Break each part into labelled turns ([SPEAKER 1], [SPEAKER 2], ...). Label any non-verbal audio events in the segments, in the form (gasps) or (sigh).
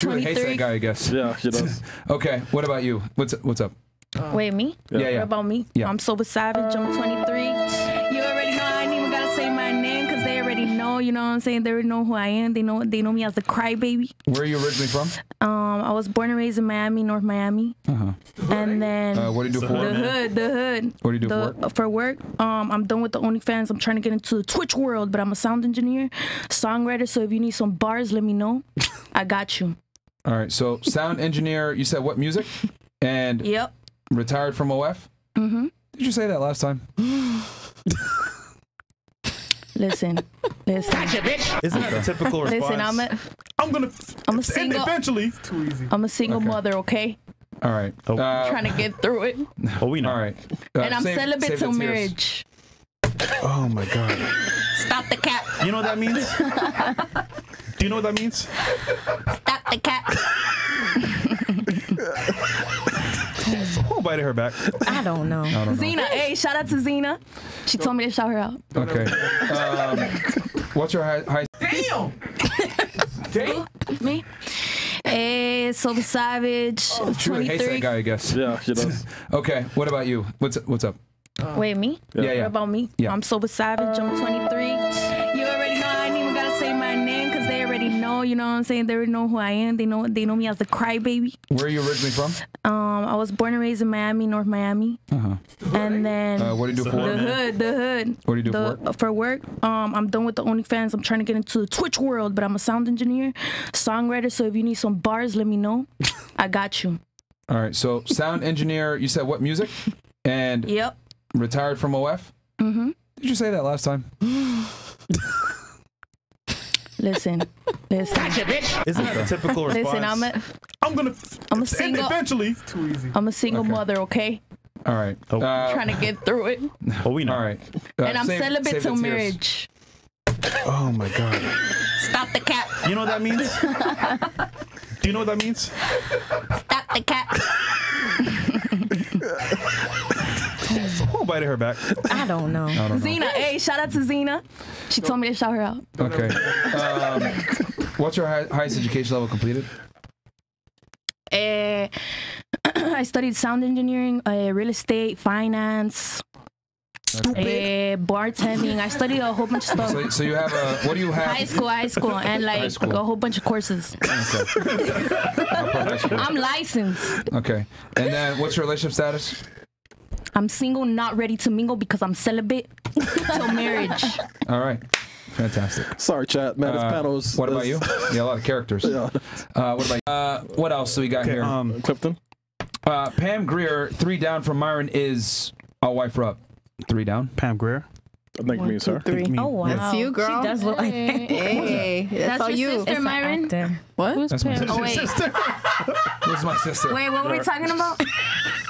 [SPEAKER 1] Drew hates that
[SPEAKER 2] 23.
[SPEAKER 1] guy, I guess.
[SPEAKER 3] Yeah, she does. (laughs)
[SPEAKER 1] Okay, what about you? What's what's up?
[SPEAKER 2] Wait, me?
[SPEAKER 1] Yeah, yeah.
[SPEAKER 2] What about me?
[SPEAKER 1] Yeah.
[SPEAKER 2] I'm Silver Savage. I'm 23. You already know. I ain't even gotta say my name because they already know. You know what I'm saying? They already know who I am. They know. They know me as the crybaby.
[SPEAKER 1] Where are you originally from?
[SPEAKER 2] Um, I was born and raised in Miami, North Miami,
[SPEAKER 1] Uh-huh.
[SPEAKER 2] and then
[SPEAKER 1] Uh, what do you do for
[SPEAKER 2] the
[SPEAKER 1] work?
[SPEAKER 2] hood, the hood.
[SPEAKER 1] What do you do
[SPEAKER 2] the,
[SPEAKER 1] for work?
[SPEAKER 2] for work? Um, I'm done with the OnlyFans. I'm trying to get into the Twitch world, but I'm a sound engineer, songwriter. So if you need some bars, let me know. (laughs) I got you.
[SPEAKER 1] All right, so sound engineer. You said what music? (laughs) And
[SPEAKER 2] Yep.
[SPEAKER 1] retired from OF.
[SPEAKER 2] Mm-hmm.
[SPEAKER 1] Did you say that last time? (gasps)
[SPEAKER 2] Listen, listen, bitch.
[SPEAKER 3] Isn't that a typical response?
[SPEAKER 2] listen. I'm a,
[SPEAKER 3] I'm gonna.
[SPEAKER 2] I'm a single.
[SPEAKER 3] Eventually. Too easy.
[SPEAKER 2] I'm a single
[SPEAKER 1] Okay.
[SPEAKER 2] mother. Okay,
[SPEAKER 1] All right.
[SPEAKER 3] Oh.
[SPEAKER 1] Uh,
[SPEAKER 2] trying to get through it,
[SPEAKER 3] Oh, we know.
[SPEAKER 1] all right. Uh,
[SPEAKER 2] and I'm
[SPEAKER 1] save-
[SPEAKER 2] celibate till marriage.
[SPEAKER 3] Oh my god.
[SPEAKER 2] Stop the cat.
[SPEAKER 3] You know what that means? (laughs) Do you know what that means?
[SPEAKER 2] Stop the cat. (laughs)
[SPEAKER 3] Who bited her back?
[SPEAKER 4] I don't know.
[SPEAKER 1] I don't know.
[SPEAKER 2] Zena, hey, shout out to Zena. She told me to shout her out.
[SPEAKER 1] Okay. Um, what's your high? high
[SPEAKER 2] Me? Hey, Silver Savage,
[SPEAKER 1] Drew hates that
[SPEAKER 2] 23.
[SPEAKER 1] guy, I guess.
[SPEAKER 3] Yeah, she does. (laughs)
[SPEAKER 1] Okay. What about you? What's what's up?
[SPEAKER 2] Wait, me?
[SPEAKER 1] Yeah, yeah.
[SPEAKER 2] What about me?
[SPEAKER 1] Yeah.
[SPEAKER 2] I'm Silver Savage. I'm 23. Know. You know what I'm saying? They already know who I am. They know. They know me as the crybaby.
[SPEAKER 1] Where are you originally from?
[SPEAKER 2] Um, I was born and raised in Miami, North Miami,
[SPEAKER 1] Uh-huh.
[SPEAKER 2] and then
[SPEAKER 1] Uh, what do you do for
[SPEAKER 2] the
[SPEAKER 1] work?
[SPEAKER 2] hood, the hood.
[SPEAKER 1] What do you do
[SPEAKER 2] the,
[SPEAKER 1] for work?
[SPEAKER 2] for work? Um, I'm done with the OnlyFans. I'm trying to get into the Twitch world, but I'm a sound engineer, songwriter. So if you need some bars, let me know. I got you.
[SPEAKER 1] All right. So sound engineer. You said what music? And
[SPEAKER 2] Yep.
[SPEAKER 1] retired from OF.
[SPEAKER 2] Mm-hmm.
[SPEAKER 1] Did you say that last time? (gasps) (laughs)
[SPEAKER 2] Listen, listen,
[SPEAKER 3] Isn't that a typical response?
[SPEAKER 2] listen. I'm a,
[SPEAKER 3] I'm gonna.
[SPEAKER 2] I'm a single,
[SPEAKER 3] Eventually.
[SPEAKER 2] I'm a single
[SPEAKER 1] Okay.
[SPEAKER 2] mother. Okay,
[SPEAKER 1] All right.
[SPEAKER 3] Oh.
[SPEAKER 1] Uh,
[SPEAKER 2] trying to get through it, (laughs)
[SPEAKER 3] Oh, we know.
[SPEAKER 1] all right. Uh,
[SPEAKER 2] and I'm
[SPEAKER 1] save-
[SPEAKER 2] celibate
[SPEAKER 1] save
[SPEAKER 2] till marriage.
[SPEAKER 3] Oh my god.
[SPEAKER 2] Stop the cat.
[SPEAKER 3] You know what that means? (laughs) Do you know what that means?
[SPEAKER 2] Stop the cat. (laughs)
[SPEAKER 3] Who bited her back?
[SPEAKER 4] I don't know.
[SPEAKER 1] I don't know.
[SPEAKER 2] Zena, hey, shout out to Zena. She told me to shout her out.
[SPEAKER 1] Okay. Um, what's your high, highest education level completed?
[SPEAKER 2] Eh, (clears throat) I studied sound engineering, uh, real estate, finance, uh, bartending. I studied a whole bunch of stuff.
[SPEAKER 1] So, so you have a. What do you have?
[SPEAKER 2] High school, high school, and like
[SPEAKER 1] school.
[SPEAKER 2] a whole bunch of courses.
[SPEAKER 1] Okay. I'll put high school.
[SPEAKER 2] I'm licensed.
[SPEAKER 1] Okay. And then what's your relationship status?
[SPEAKER 2] I'm single, not ready to mingle because I'm celibate till (laughs) marriage.
[SPEAKER 1] All right. Fantastic.
[SPEAKER 3] Sorry, chat. Man, this
[SPEAKER 1] Uh,
[SPEAKER 3] panel's.
[SPEAKER 1] What about you? Yeah, a lot of characters. (laughs)
[SPEAKER 3] Yeah.
[SPEAKER 1] Uh, what about uh, what else do we got here?
[SPEAKER 3] Um, Clifton.
[SPEAKER 1] Uh, Pam Grier, three down from Myron is. I'll wife her up. Three down.
[SPEAKER 3] Pam Grier. I think me, sir.
[SPEAKER 4] three.
[SPEAKER 3] Me.
[SPEAKER 4] Oh wow,
[SPEAKER 5] That's you, girl.
[SPEAKER 4] She does look like
[SPEAKER 5] Hey, that's,
[SPEAKER 2] That's
[SPEAKER 5] all
[SPEAKER 2] your
[SPEAKER 5] you.
[SPEAKER 2] sister,
[SPEAKER 4] It's
[SPEAKER 2] Myron?
[SPEAKER 4] actor.
[SPEAKER 5] What?
[SPEAKER 1] That's my sister.
[SPEAKER 2] Oh wait,
[SPEAKER 1] This is my sister.
[SPEAKER 2] wait, what were we talking about? (laughs)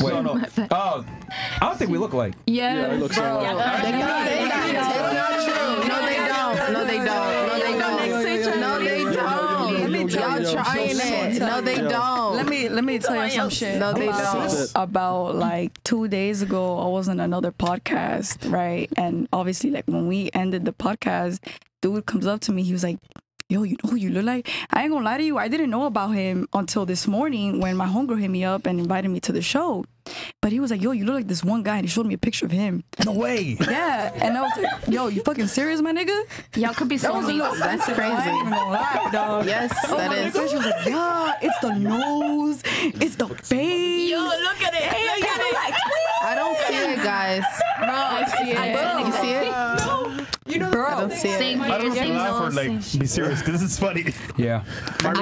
[SPEAKER 1] Wait. No, no. Oh, (laughs) I don't think we look alike.
[SPEAKER 2] Yeah,
[SPEAKER 3] I look so
[SPEAKER 2] bro.
[SPEAKER 3] alike.
[SPEAKER 5] They don't. They don't. It's not true. No, they don't. No, they don't. No, they don't. No, they don't.
[SPEAKER 6] Let me tell you.
[SPEAKER 5] Y'all trying it. No, they don't.
[SPEAKER 6] Let me let me tell you some shit.
[SPEAKER 5] No, they don't.
[SPEAKER 6] about like two days ago, I was on another podcast, right? And obviously, like when we ended the podcast, dude comes up to me. He was like, "Yo, you know who you look like?" I ain't gonna lie to you. I didn't know about him until this morning when my homegirl hit me up and invited me to the show. But he was like, "Yo, you look like this one guy," and he showed me a picture of him.
[SPEAKER 3] No way.
[SPEAKER 6] Yeah, and I was like, "Yo, you fucking serious, my nigga?"
[SPEAKER 2] Y'all could be
[SPEAKER 6] That was a little.
[SPEAKER 5] That's
[SPEAKER 6] I ain't
[SPEAKER 5] crazy.
[SPEAKER 6] even lie, dog.
[SPEAKER 5] Yes,
[SPEAKER 6] Oh
[SPEAKER 5] that
[SPEAKER 6] my
[SPEAKER 5] is.
[SPEAKER 6] God, she was like, yeah, it's the nose, it's the face.
[SPEAKER 2] Yo, look at it. Hey, look at it.
[SPEAKER 5] I don't see it, guys.
[SPEAKER 2] Bro, I see it.
[SPEAKER 5] You see it?
[SPEAKER 6] Bro,
[SPEAKER 5] I don't see it.
[SPEAKER 2] here,
[SPEAKER 3] I don't
[SPEAKER 2] same
[SPEAKER 3] laugh or like be serious because this is funny.
[SPEAKER 1] Yeah.
[SPEAKER 6] and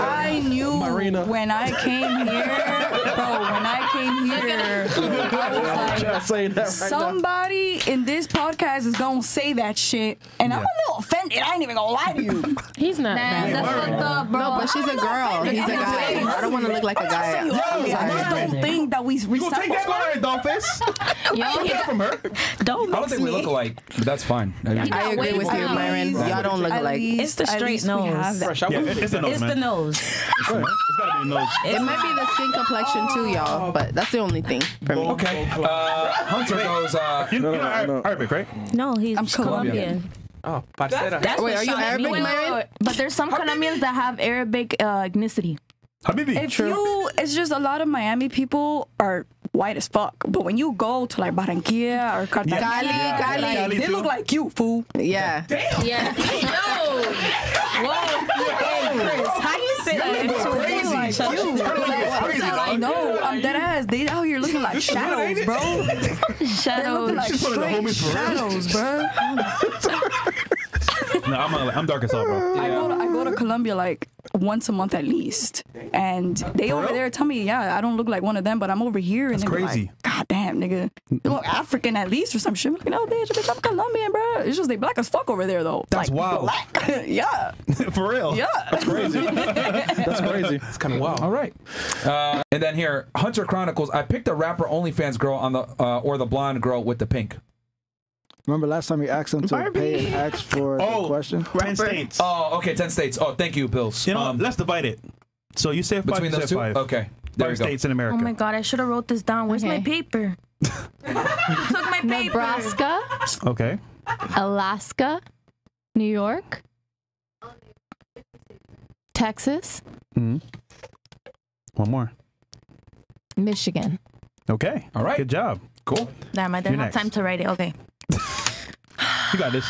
[SPEAKER 6] I knew
[SPEAKER 3] Marina.
[SPEAKER 6] when I came here, bro, when I came here, I was like,
[SPEAKER 3] that right
[SPEAKER 6] somebody in this podcast is gonna say that shit, and I'm a little offended. I ain't even gonna lie to you. (laughs)
[SPEAKER 4] He's not
[SPEAKER 2] Nah,
[SPEAKER 4] bad.
[SPEAKER 2] that's fucked up, bro.
[SPEAKER 5] No, but she's a girl. He's a guy. I don't want to look like a guy.
[SPEAKER 6] I just don't think that we
[SPEAKER 3] You gonna take that line, Dollface? (laughs)
[SPEAKER 2] Yo,
[SPEAKER 3] Take from her.
[SPEAKER 4] Don't
[SPEAKER 1] I don't think we look alike, but that's fine. I mean,
[SPEAKER 5] I agree with you, Myron. Y'all don't look
[SPEAKER 6] At
[SPEAKER 5] alike.
[SPEAKER 4] It's the straight
[SPEAKER 6] least we
[SPEAKER 4] nose.
[SPEAKER 6] have that.
[SPEAKER 3] Yeah, it- it's the nose,
[SPEAKER 4] It's
[SPEAKER 3] man.
[SPEAKER 4] the nose.
[SPEAKER 3] It's gotta be the nose.
[SPEAKER 5] It might be the skin complexion too, y'all, but that's the only thing for me.
[SPEAKER 1] okay. Uh, Hunter goes. Uh,
[SPEAKER 3] You, you know Ar- Arabic, right?
[SPEAKER 4] No, he's
[SPEAKER 6] I'm
[SPEAKER 4] Colombian. Oh, parcera.
[SPEAKER 2] That's
[SPEAKER 5] Wait, are you Arabic,
[SPEAKER 2] me. Wait, wait,
[SPEAKER 5] Myron?
[SPEAKER 2] But there's some Colombians that have Arabic uh, ethnicity.
[SPEAKER 3] Habibi.
[SPEAKER 6] If you, it's just a lot of Miami people are white as fuck. But when you go to like Barranquilla or Cartagena,
[SPEAKER 5] Cali, Cali.
[SPEAKER 3] Cali
[SPEAKER 6] they
[SPEAKER 3] too.
[SPEAKER 6] look like you, fool.
[SPEAKER 5] Yeah.
[SPEAKER 2] Yeah. (laughs) Yo. Whoa. Chris, how you say that?
[SPEAKER 3] crazy.
[SPEAKER 6] Like
[SPEAKER 3] Shut
[SPEAKER 6] you. I'm telling you, no, I'm dead ass. They out here looking like shadows, bro. (laughs) They're looking
[SPEAKER 2] Shadows.
[SPEAKER 6] like
[SPEAKER 3] She's the
[SPEAKER 6] straight
[SPEAKER 3] homies for real.
[SPEAKER 6] shadows, bro. (laughs)
[SPEAKER 3] No, I'm, a, I'm dark as hell, bro.
[SPEAKER 6] I go to I go to Colombia like once a month at least, and they over
[SPEAKER 3] real?
[SPEAKER 6] there tell me, yeah, I don't look like one of them, but I'm over here and
[SPEAKER 3] That's
[SPEAKER 6] they're
[SPEAKER 3] crazy.
[SPEAKER 6] like, God damn, nigga, you look African at least or some shit. I'm like, no, bitch, bitch, I'm Colombian, bro. It's just they black as fuck over there though.
[SPEAKER 3] That's
[SPEAKER 6] like,
[SPEAKER 3] wild.
[SPEAKER 6] Black. (laughs) yeah, (laughs)
[SPEAKER 3] For real.
[SPEAKER 6] yeah.
[SPEAKER 3] That's crazy. (laughs) That's crazy.
[SPEAKER 4] It's kind of wild.
[SPEAKER 1] All right. Uh, and then here, Hunter Chronicles. I picked a rapper OnlyFans girl on the uh, or the blonde girl with the pink.
[SPEAKER 7] Remember last time you asked them to pay and ask for
[SPEAKER 3] Oh.
[SPEAKER 7] the question?
[SPEAKER 3] Ten states.
[SPEAKER 1] Oh, okay. Ten states. Oh, thank you, Bills.
[SPEAKER 3] You know,
[SPEAKER 1] Um,
[SPEAKER 3] let's divide it. So you say five,
[SPEAKER 1] between
[SPEAKER 3] you
[SPEAKER 1] those
[SPEAKER 3] say
[SPEAKER 1] two.
[SPEAKER 3] five.
[SPEAKER 1] Okay. There
[SPEAKER 3] Five
[SPEAKER 1] you go.
[SPEAKER 3] states in America.
[SPEAKER 2] Oh my god, I should have wrote this down. Where's my
[SPEAKER 8] Okay.
[SPEAKER 2] paper? (laughs) Took my paper.
[SPEAKER 8] Nebraska,
[SPEAKER 3] Okay.
[SPEAKER 8] Alaska, New York, Texas,
[SPEAKER 3] hmm One more.
[SPEAKER 8] Michigan.
[SPEAKER 3] Okay.
[SPEAKER 1] All right.
[SPEAKER 3] Good job.
[SPEAKER 1] Cool.
[SPEAKER 2] Damn, I didn't
[SPEAKER 3] You're
[SPEAKER 2] have
[SPEAKER 3] next.
[SPEAKER 2] time to write it. Okay.
[SPEAKER 3] You got this.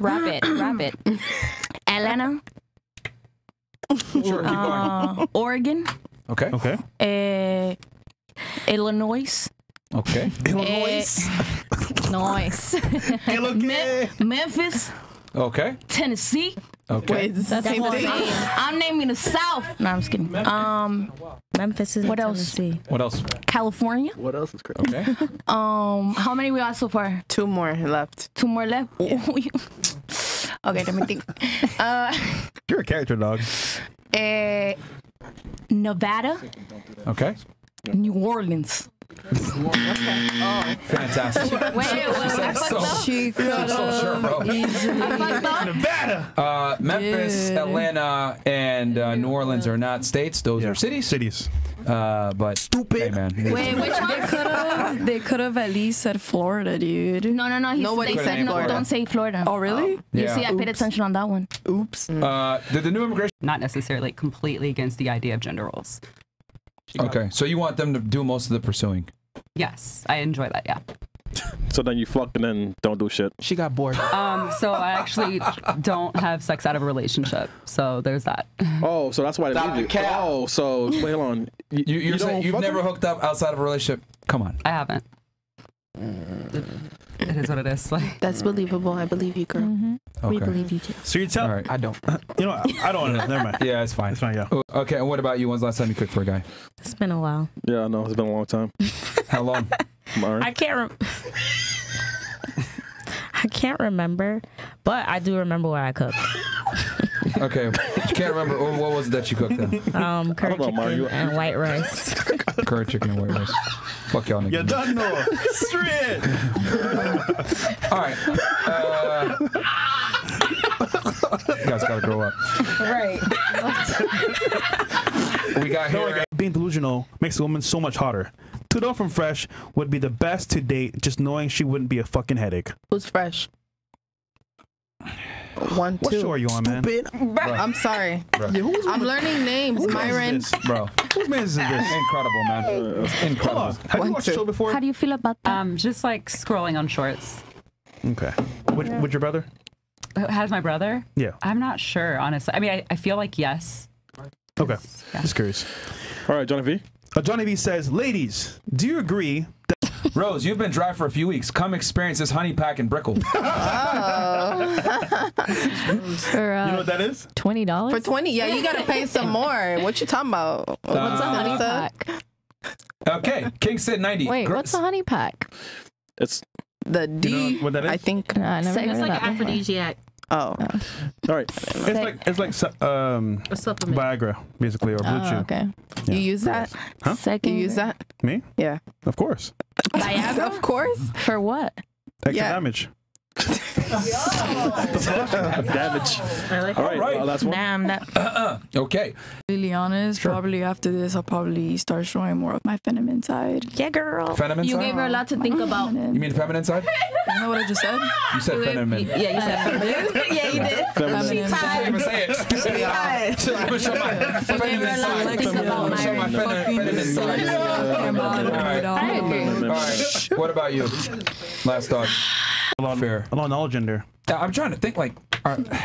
[SPEAKER 8] Wrap it, wrap it. (clears throat)
[SPEAKER 2] Atlanta,
[SPEAKER 1] Sure. Keep going.
[SPEAKER 2] uh, Oregon,
[SPEAKER 1] Okay.
[SPEAKER 3] Okay.
[SPEAKER 2] uh, Illinois,
[SPEAKER 1] Okay. Illinois. (laughs)
[SPEAKER 8] Nice. (laughs)
[SPEAKER 2] Me- Memphis,
[SPEAKER 1] Okay.
[SPEAKER 2] Tennessee.
[SPEAKER 1] Okay.
[SPEAKER 5] Wait, it's the same thing.
[SPEAKER 2] I'm naming the South. No, I'm just kidding. Um,
[SPEAKER 9] Memphis is
[SPEAKER 2] What
[SPEAKER 9] in
[SPEAKER 2] else?
[SPEAKER 9] Tennessee.
[SPEAKER 1] What else?
[SPEAKER 2] California.
[SPEAKER 7] What else is crazy?
[SPEAKER 1] Okay. (laughs)
[SPEAKER 2] Um, how many we got so far?
[SPEAKER 5] Two more left.
[SPEAKER 2] Two more left. (laughs) okay, let me think. (laughs) Uh,
[SPEAKER 3] You're a character, dog.
[SPEAKER 2] eh, Nevada,
[SPEAKER 1] Okay.
[SPEAKER 2] New Orleans.
[SPEAKER 1] Fantastic.
[SPEAKER 2] Wait, wait, wait, I
[SPEAKER 1] said so.
[SPEAKER 2] up.
[SPEAKER 5] She
[SPEAKER 1] So sure, bro.
[SPEAKER 2] I fucked up.
[SPEAKER 3] Nevada.
[SPEAKER 1] Uh, Memphis, Atlanta, and uh, New Orleans are not states; those are cities.
[SPEAKER 3] Cities.
[SPEAKER 1] Uh, but stupid. Hey, man.
[SPEAKER 2] Wait, which
[SPEAKER 6] They
[SPEAKER 2] one?
[SPEAKER 6] could have. They could have at least said Florida, dude.
[SPEAKER 2] No, no, no. He's,
[SPEAKER 5] Nobody
[SPEAKER 2] they
[SPEAKER 5] said
[SPEAKER 2] said no,
[SPEAKER 5] Florida.
[SPEAKER 2] don't say Florida.
[SPEAKER 6] Oh, really?
[SPEAKER 2] You
[SPEAKER 1] Yeah.
[SPEAKER 2] see, I paid attention on that one.
[SPEAKER 5] Oops.
[SPEAKER 1] Uh, did the new immigration?
[SPEAKER 10] not necessarily completely against the idea of gender roles.
[SPEAKER 1] Okay, so you want them to do most of the pursuing.
[SPEAKER 10] Yes, I enjoy that. Yeah. (laughs)
[SPEAKER 11] So then you fuck and then don't do shit.
[SPEAKER 4] She got bored. (laughs)
[SPEAKER 10] Um, so I actually don't have sex out of a relationship. So there's that. (laughs)
[SPEAKER 11] Oh, so that's why they
[SPEAKER 4] Stop
[SPEAKER 11] leave you.
[SPEAKER 4] cap.
[SPEAKER 11] Oh, so wait hold on. You,
[SPEAKER 1] You, you're
[SPEAKER 11] don't
[SPEAKER 1] saying you've never
[SPEAKER 11] her?
[SPEAKER 1] hooked up outside of a relationship? Come on.
[SPEAKER 10] I haven't. It is what it is. (laughs) Like
[SPEAKER 5] That's believable. I believe you, girl.
[SPEAKER 9] We
[SPEAKER 1] Okay.
[SPEAKER 9] believe you too.
[SPEAKER 3] So you're
[SPEAKER 1] All
[SPEAKER 3] telling
[SPEAKER 1] right.
[SPEAKER 4] I don't.
[SPEAKER 3] you know I, I don't know. Never mind. (laughs)
[SPEAKER 1] Yeah, it's fine.
[SPEAKER 3] It's fine. Yeah.
[SPEAKER 1] Okay, and what about you? When's the last time you cooked for a guy?
[SPEAKER 9] It's been a while.
[SPEAKER 11] Yeah, I know. It's been a long time. (laughs)
[SPEAKER 1] How long?
[SPEAKER 9] I can't. Rem- I can't remember, but I do remember what I cooked.
[SPEAKER 1] Okay, you can't remember. Or what was it that you cooked then?
[SPEAKER 9] Um, curry
[SPEAKER 11] know,
[SPEAKER 9] chicken
[SPEAKER 11] Mario.
[SPEAKER 9] and white rice.
[SPEAKER 1] Curry chicken and white rice. Fuck y'all
[SPEAKER 3] You
[SPEAKER 1] niggas.
[SPEAKER 3] done know. Straight. (laughs)
[SPEAKER 1] All right. Uh, you (laughs) guys gotta grow up.
[SPEAKER 2] Right.
[SPEAKER 1] We got
[SPEAKER 3] Don't worry,
[SPEAKER 1] here.
[SPEAKER 3] guys. Being delusional makes a woman so much hotter. Tudor from Fresh would be the best to date, just knowing she wouldn't be a fucking headache.
[SPEAKER 5] Who's fresh? One,
[SPEAKER 3] What
[SPEAKER 5] two.
[SPEAKER 3] show are you on, man? (laughs)
[SPEAKER 5] I'm sorry.
[SPEAKER 1] Bro.
[SPEAKER 5] I'm learning names. Myron.
[SPEAKER 3] Whose is this?
[SPEAKER 1] Bro, (laughs)
[SPEAKER 3] Whose man is this?
[SPEAKER 1] incredible, man.
[SPEAKER 3] Hold
[SPEAKER 1] Incredible.
[SPEAKER 3] on. Have
[SPEAKER 5] One,
[SPEAKER 3] you watched the show before?
[SPEAKER 2] How do you feel about that?
[SPEAKER 10] um, just like scrolling on shorts.
[SPEAKER 3] Okay. With, with your brother?
[SPEAKER 10] Has my brother?
[SPEAKER 3] Yeah.
[SPEAKER 10] I'm not sure, honestly. I mean, I, I feel like yes.
[SPEAKER 3] Okay.
[SPEAKER 10] Yeah.
[SPEAKER 3] Just curious.
[SPEAKER 11] All right, Johnny V.
[SPEAKER 3] Uh, Johnny V says, ladies, do you agree
[SPEAKER 1] Rose, you've been dry for a few weeks. Come experience this honey pack in Brickell. (laughs) (laughs)
[SPEAKER 8] For uh,
[SPEAKER 3] You know what that is?
[SPEAKER 8] twenty dollars
[SPEAKER 5] For 20, yeah, you gotta pay some more. What you talking about? What's
[SPEAKER 8] What's a honey
[SPEAKER 5] Melissa?
[SPEAKER 8] pack?
[SPEAKER 1] Okay, King said 90.
[SPEAKER 8] Wait,
[SPEAKER 1] Gr-
[SPEAKER 8] what's a honey pack?
[SPEAKER 11] It's
[SPEAKER 5] The D,
[SPEAKER 3] what that is?
[SPEAKER 5] I think.
[SPEAKER 8] No, I never
[SPEAKER 2] Sex
[SPEAKER 8] heard
[SPEAKER 2] is
[SPEAKER 8] of
[SPEAKER 2] like
[SPEAKER 8] that before.
[SPEAKER 9] aphrodisiac.
[SPEAKER 5] Oh,
[SPEAKER 11] all right.
[SPEAKER 3] It's like it's like su- um
[SPEAKER 9] A supplement.
[SPEAKER 3] Viagra, basically, or Blue
[SPEAKER 8] Oh,
[SPEAKER 3] Chew.
[SPEAKER 8] okay.
[SPEAKER 5] you use that?
[SPEAKER 3] Huh?
[SPEAKER 8] Second.
[SPEAKER 5] You use that?
[SPEAKER 3] Me?
[SPEAKER 5] Yeah.
[SPEAKER 3] Of course.
[SPEAKER 5] Viagra? of course.
[SPEAKER 8] for what?
[SPEAKER 3] Extra
[SPEAKER 5] Yeah.
[SPEAKER 3] Damage.
[SPEAKER 11] Damage.
[SPEAKER 9] I like
[SPEAKER 11] All right,
[SPEAKER 1] right.
[SPEAKER 11] uh, last one.
[SPEAKER 9] Damn that. (clears throat)
[SPEAKER 1] Okay.
[SPEAKER 6] Really honest, probably after this, I'll probably start showing more of my feminine side.
[SPEAKER 9] Yeah, girl.
[SPEAKER 1] Feminine
[SPEAKER 2] You
[SPEAKER 1] side?
[SPEAKER 2] gave her a lot to think about.
[SPEAKER 6] Feminine.
[SPEAKER 1] You mean feminine side?
[SPEAKER 6] You know what I just said?
[SPEAKER 1] You said feminine.
[SPEAKER 9] Yeah, you said feminine. (laughs) yeah, you did.
[SPEAKER 6] Feminine.
[SPEAKER 1] Can't even say it. Stupid. (laughs) So I'm gonna show my feminine side.
[SPEAKER 2] Think about
[SPEAKER 1] Show my feminine feminine side.
[SPEAKER 6] Alright.
[SPEAKER 2] I agree.
[SPEAKER 1] All right. What about you? Last thought.
[SPEAKER 3] A lot,
[SPEAKER 1] Fair.
[SPEAKER 3] a lot of knowledge in there.
[SPEAKER 1] Yeah, I'm trying to think like,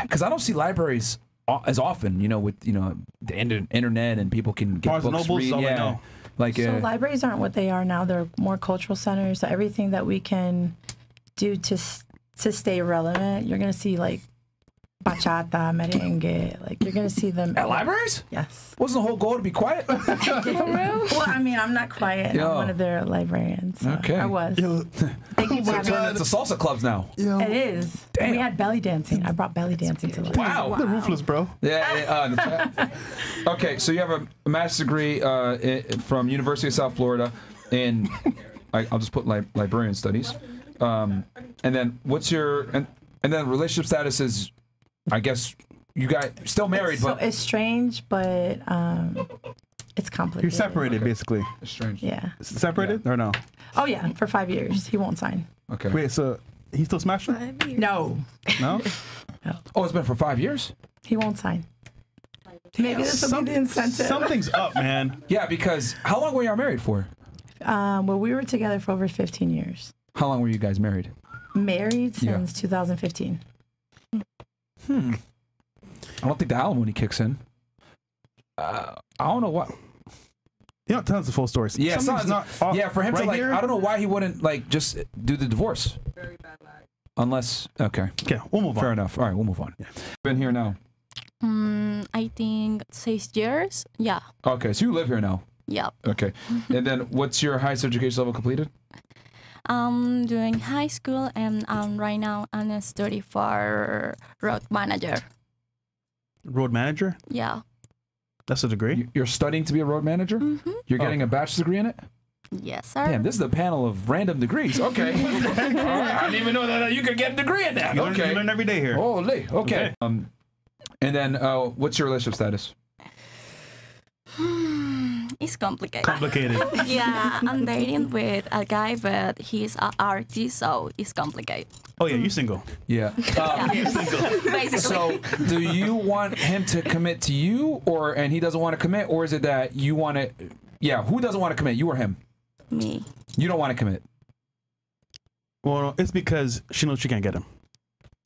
[SPEAKER 1] because I don't see libraries as often. You know, with you know the internet and people can get
[SPEAKER 3] Barnes
[SPEAKER 1] books
[SPEAKER 3] Nobles
[SPEAKER 1] read.
[SPEAKER 3] all
[SPEAKER 1] Yeah, like
[SPEAKER 4] So
[SPEAKER 1] uh,
[SPEAKER 4] libraries aren't what they are now. They're more cultural centers. So everything that we can do to to stay relevant, you're gonna see like bachata, merengue. Like you're gonna see them
[SPEAKER 1] at libraries.
[SPEAKER 4] Yes.
[SPEAKER 1] Wasn't the whole goal to be quiet? (laughs)
[SPEAKER 4] well, I mean, I'm not quiet.
[SPEAKER 1] Yo.
[SPEAKER 4] I'm one of their librarians. so
[SPEAKER 1] Okay.
[SPEAKER 4] I was. Thank you
[SPEAKER 1] So
[SPEAKER 4] for
[SPEAKER 1] it turned into salsa clubs now.
[SPEAKER 4] It is.
[SPEAKER 1] Damn.
[SPEAKER 4] We had belly dancing. I brought belly dancing to the
[SPEAKER 1] Wow.
[SPEAKER 3] The ruthless, bro.
[SPEAKER 1] Yeah. yeah, uh, in the chat. (laughs) okay, so you have a master's degree uh, i- from University of South Florida in, I, I'll just put li- librarian studies, um, and then what's your and and then relationship status is, I guess you guys still married,
[SPEAKER 4] So
[SPEAKER 1] but
[SPEAKER 4] it's strange, but um, it's complicated.
[SPEAKER 3] You're separated, basically.
[SPEAKER 1] it's strange.
[SPEAKER 4] Yeah.
[SPEAKER 3] Separated or no?
[SPEAKER 4] Oh yeah, for five years he won't sign.
[SPEAKER 1] Okay.
[SPEAKER 3] Wait, so he still smashing?
[SPEAKER 4] No, (laughs)
[SPEAKER 3] No.
[SPEAKER 1] Oh, it's been for five years.
[SPEAKER 4] he won't sign. Maybe this will be the incentive.
[SPEAKER 3] Something's up, man. (laughs)
[SPEAKER 1] Yeah, because how long were y'all married for?
[SPEAKER 4] Um, well, we were together for over 15 years.
[SPEAKER 1] How long were you guys married?
[SPEAKER 4] Married
[SPEAKER 1] Yeah.
[SPEAKER 4] since 2015.
[SPEAKER 1] Hmm. I don't think the alimony kicks in. Uh, I don't know what.
[SPEAKER 3] You don't tell us the full story.
[SPEAKER 1] Yeah,
[SPEAKER 3] Something's
[SPEAKER 1] something's
[SPEAKER 3] not. off
[SPEAKER 1] Yeah, for him
[SPEAKER 3] right
[SPEAKER 1] to like,
[SPEAKER 3] here.
[SPEAKER 1] I don't know why he wouldn't like just do the divorce. Very bad lag. Unless, okay,
[SPEAKER 3] Okay, we'll move on.
[SPEAKER 1] fair enough. All right, we'll move on. Been here now.
[SPEAKER 8] Mm, I think six years. Yeah.
[SPEAKER 1] Okay, so you live here now.
[SPEAKER 8] Yep.
[SPEAKER 1] Okay, and then what's your highest education level completed?
[SPEAKER 8] I'm doing high school and I'm right now I'm a study for road manager.
[SPEAKER 3] Road manager.
[SPEAKER 8] Yeah.
[SPEAKER 3] That's a degree.
[SPEAKER 1] You- You're studying to be a road manager.
[SPEAKER 8] Mm-hmm.
[SPEAKER 1] You're
[SPEAKER 3] Oh.
[SPEAKER 1] getting a bachelor's degree in it.
[SPEAKER 8] Yes, sir.
[SPEAKER 1] Damn, this is a panel of random degrees. Okay, (laughs) All right, I didn't even know that you could get a degree in that.
[SPEAKER 3] You learn,
[SPEAKER 1] Okay,
[SPEAKER 3] you learn every day here.
[SPEAKER 1] Holy. Okay.
[SPEAKER 3] Okay.
[SPEAKER 1] Um, and then uh, what's your relationship status?
[SPEAKER 8] It's complicated.
[SPEAKER 3] Complicated. (laughs)
[SPEAKER 8] yeah, I'm dating with a guy, but he's an artist, so it's complicated.
[SPEAKER 3] oh yeah, you single.
[SPEAKER 1] Yeah. (laughs) Um, (laughs)
[SPEAKER 8] Basically.
[SPEAKER 1] So, do you want him to commit to you, or and he doesn't want to commit, or is it that you want to? Yeah, who doesn't want to commit? You or him?
[SPEAKER 8] me.
[SPEAKER 1] You don't want to commit.
[SPEAKER 3] Well, it's because she knows she can't get him.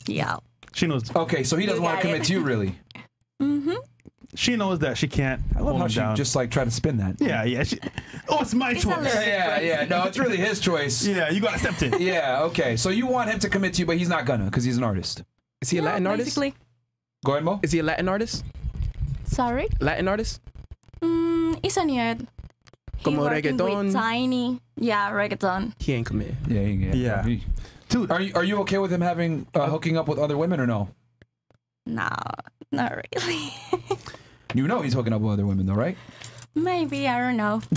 [SPEAKER 8] Yeah.
[SPEAKER 3] She knows.
[SPEAKER 1] Okay, so he doesn't want to commit
[SPEAKER 8] it.
[SPEAKER 1] to you, really.
[SPEAKER 8] Mm-hmm.
[SPEAKER 3] She knows that she can't.
[SPEAKER 1] I love
[SPEAKER 3] hold
[SPEAKER 1] how
[SPEAKER 3] him
[SPEAKER 1] she
[SPEAKER 3] down.
[SPEAKER 1] just like try to spin that.
[SPEAKER 3] Yeah, yeah. She, oh, it's my
[SPEAKER 8] It's
[SPEAKER 3] choice.
[SPEAKER 8] little-
[SPEAKER 1] Yeah, yeah. No, it's really his choice. (laughs)
[SPEAKER 3] Yeah, you gotta accept it.
[SPEAKER 1] Yeah. Okay. So you want him to commit to you, but he's not gonna because he's an artist.
[SPEAKER 12] Is he a Latin artist?
[SPEAKER 8] Basically.
[SPEAKER 1] Go ahead, Mo.
[SPEAKER 12] Is he a Latin artist?
[SPEAKER 8] Sorry?
[SPEAKER 12] Latin artist?
[SPEAKER 8] Mm, it's a new. He
[SPEAKER 12] Como reggaeton?
[SPEAKER 8] with Tiny. Yeah, reggaeton.
[SPEAKER 12] He ain't commit.
[SPEAKER 1] Yeah. Yeah.
[SPEAKER 3] Yeah. Dude,
[SPEAKER 1] Are you are you okay with him having uh, hooking up with other women or no?
[SPEAKER 8] No, not really. (laughs)
[SPEAKER 1] You know he's hooking up with other women though, right?
[SPEAKER 8] Maybe, I don't know. (laughs)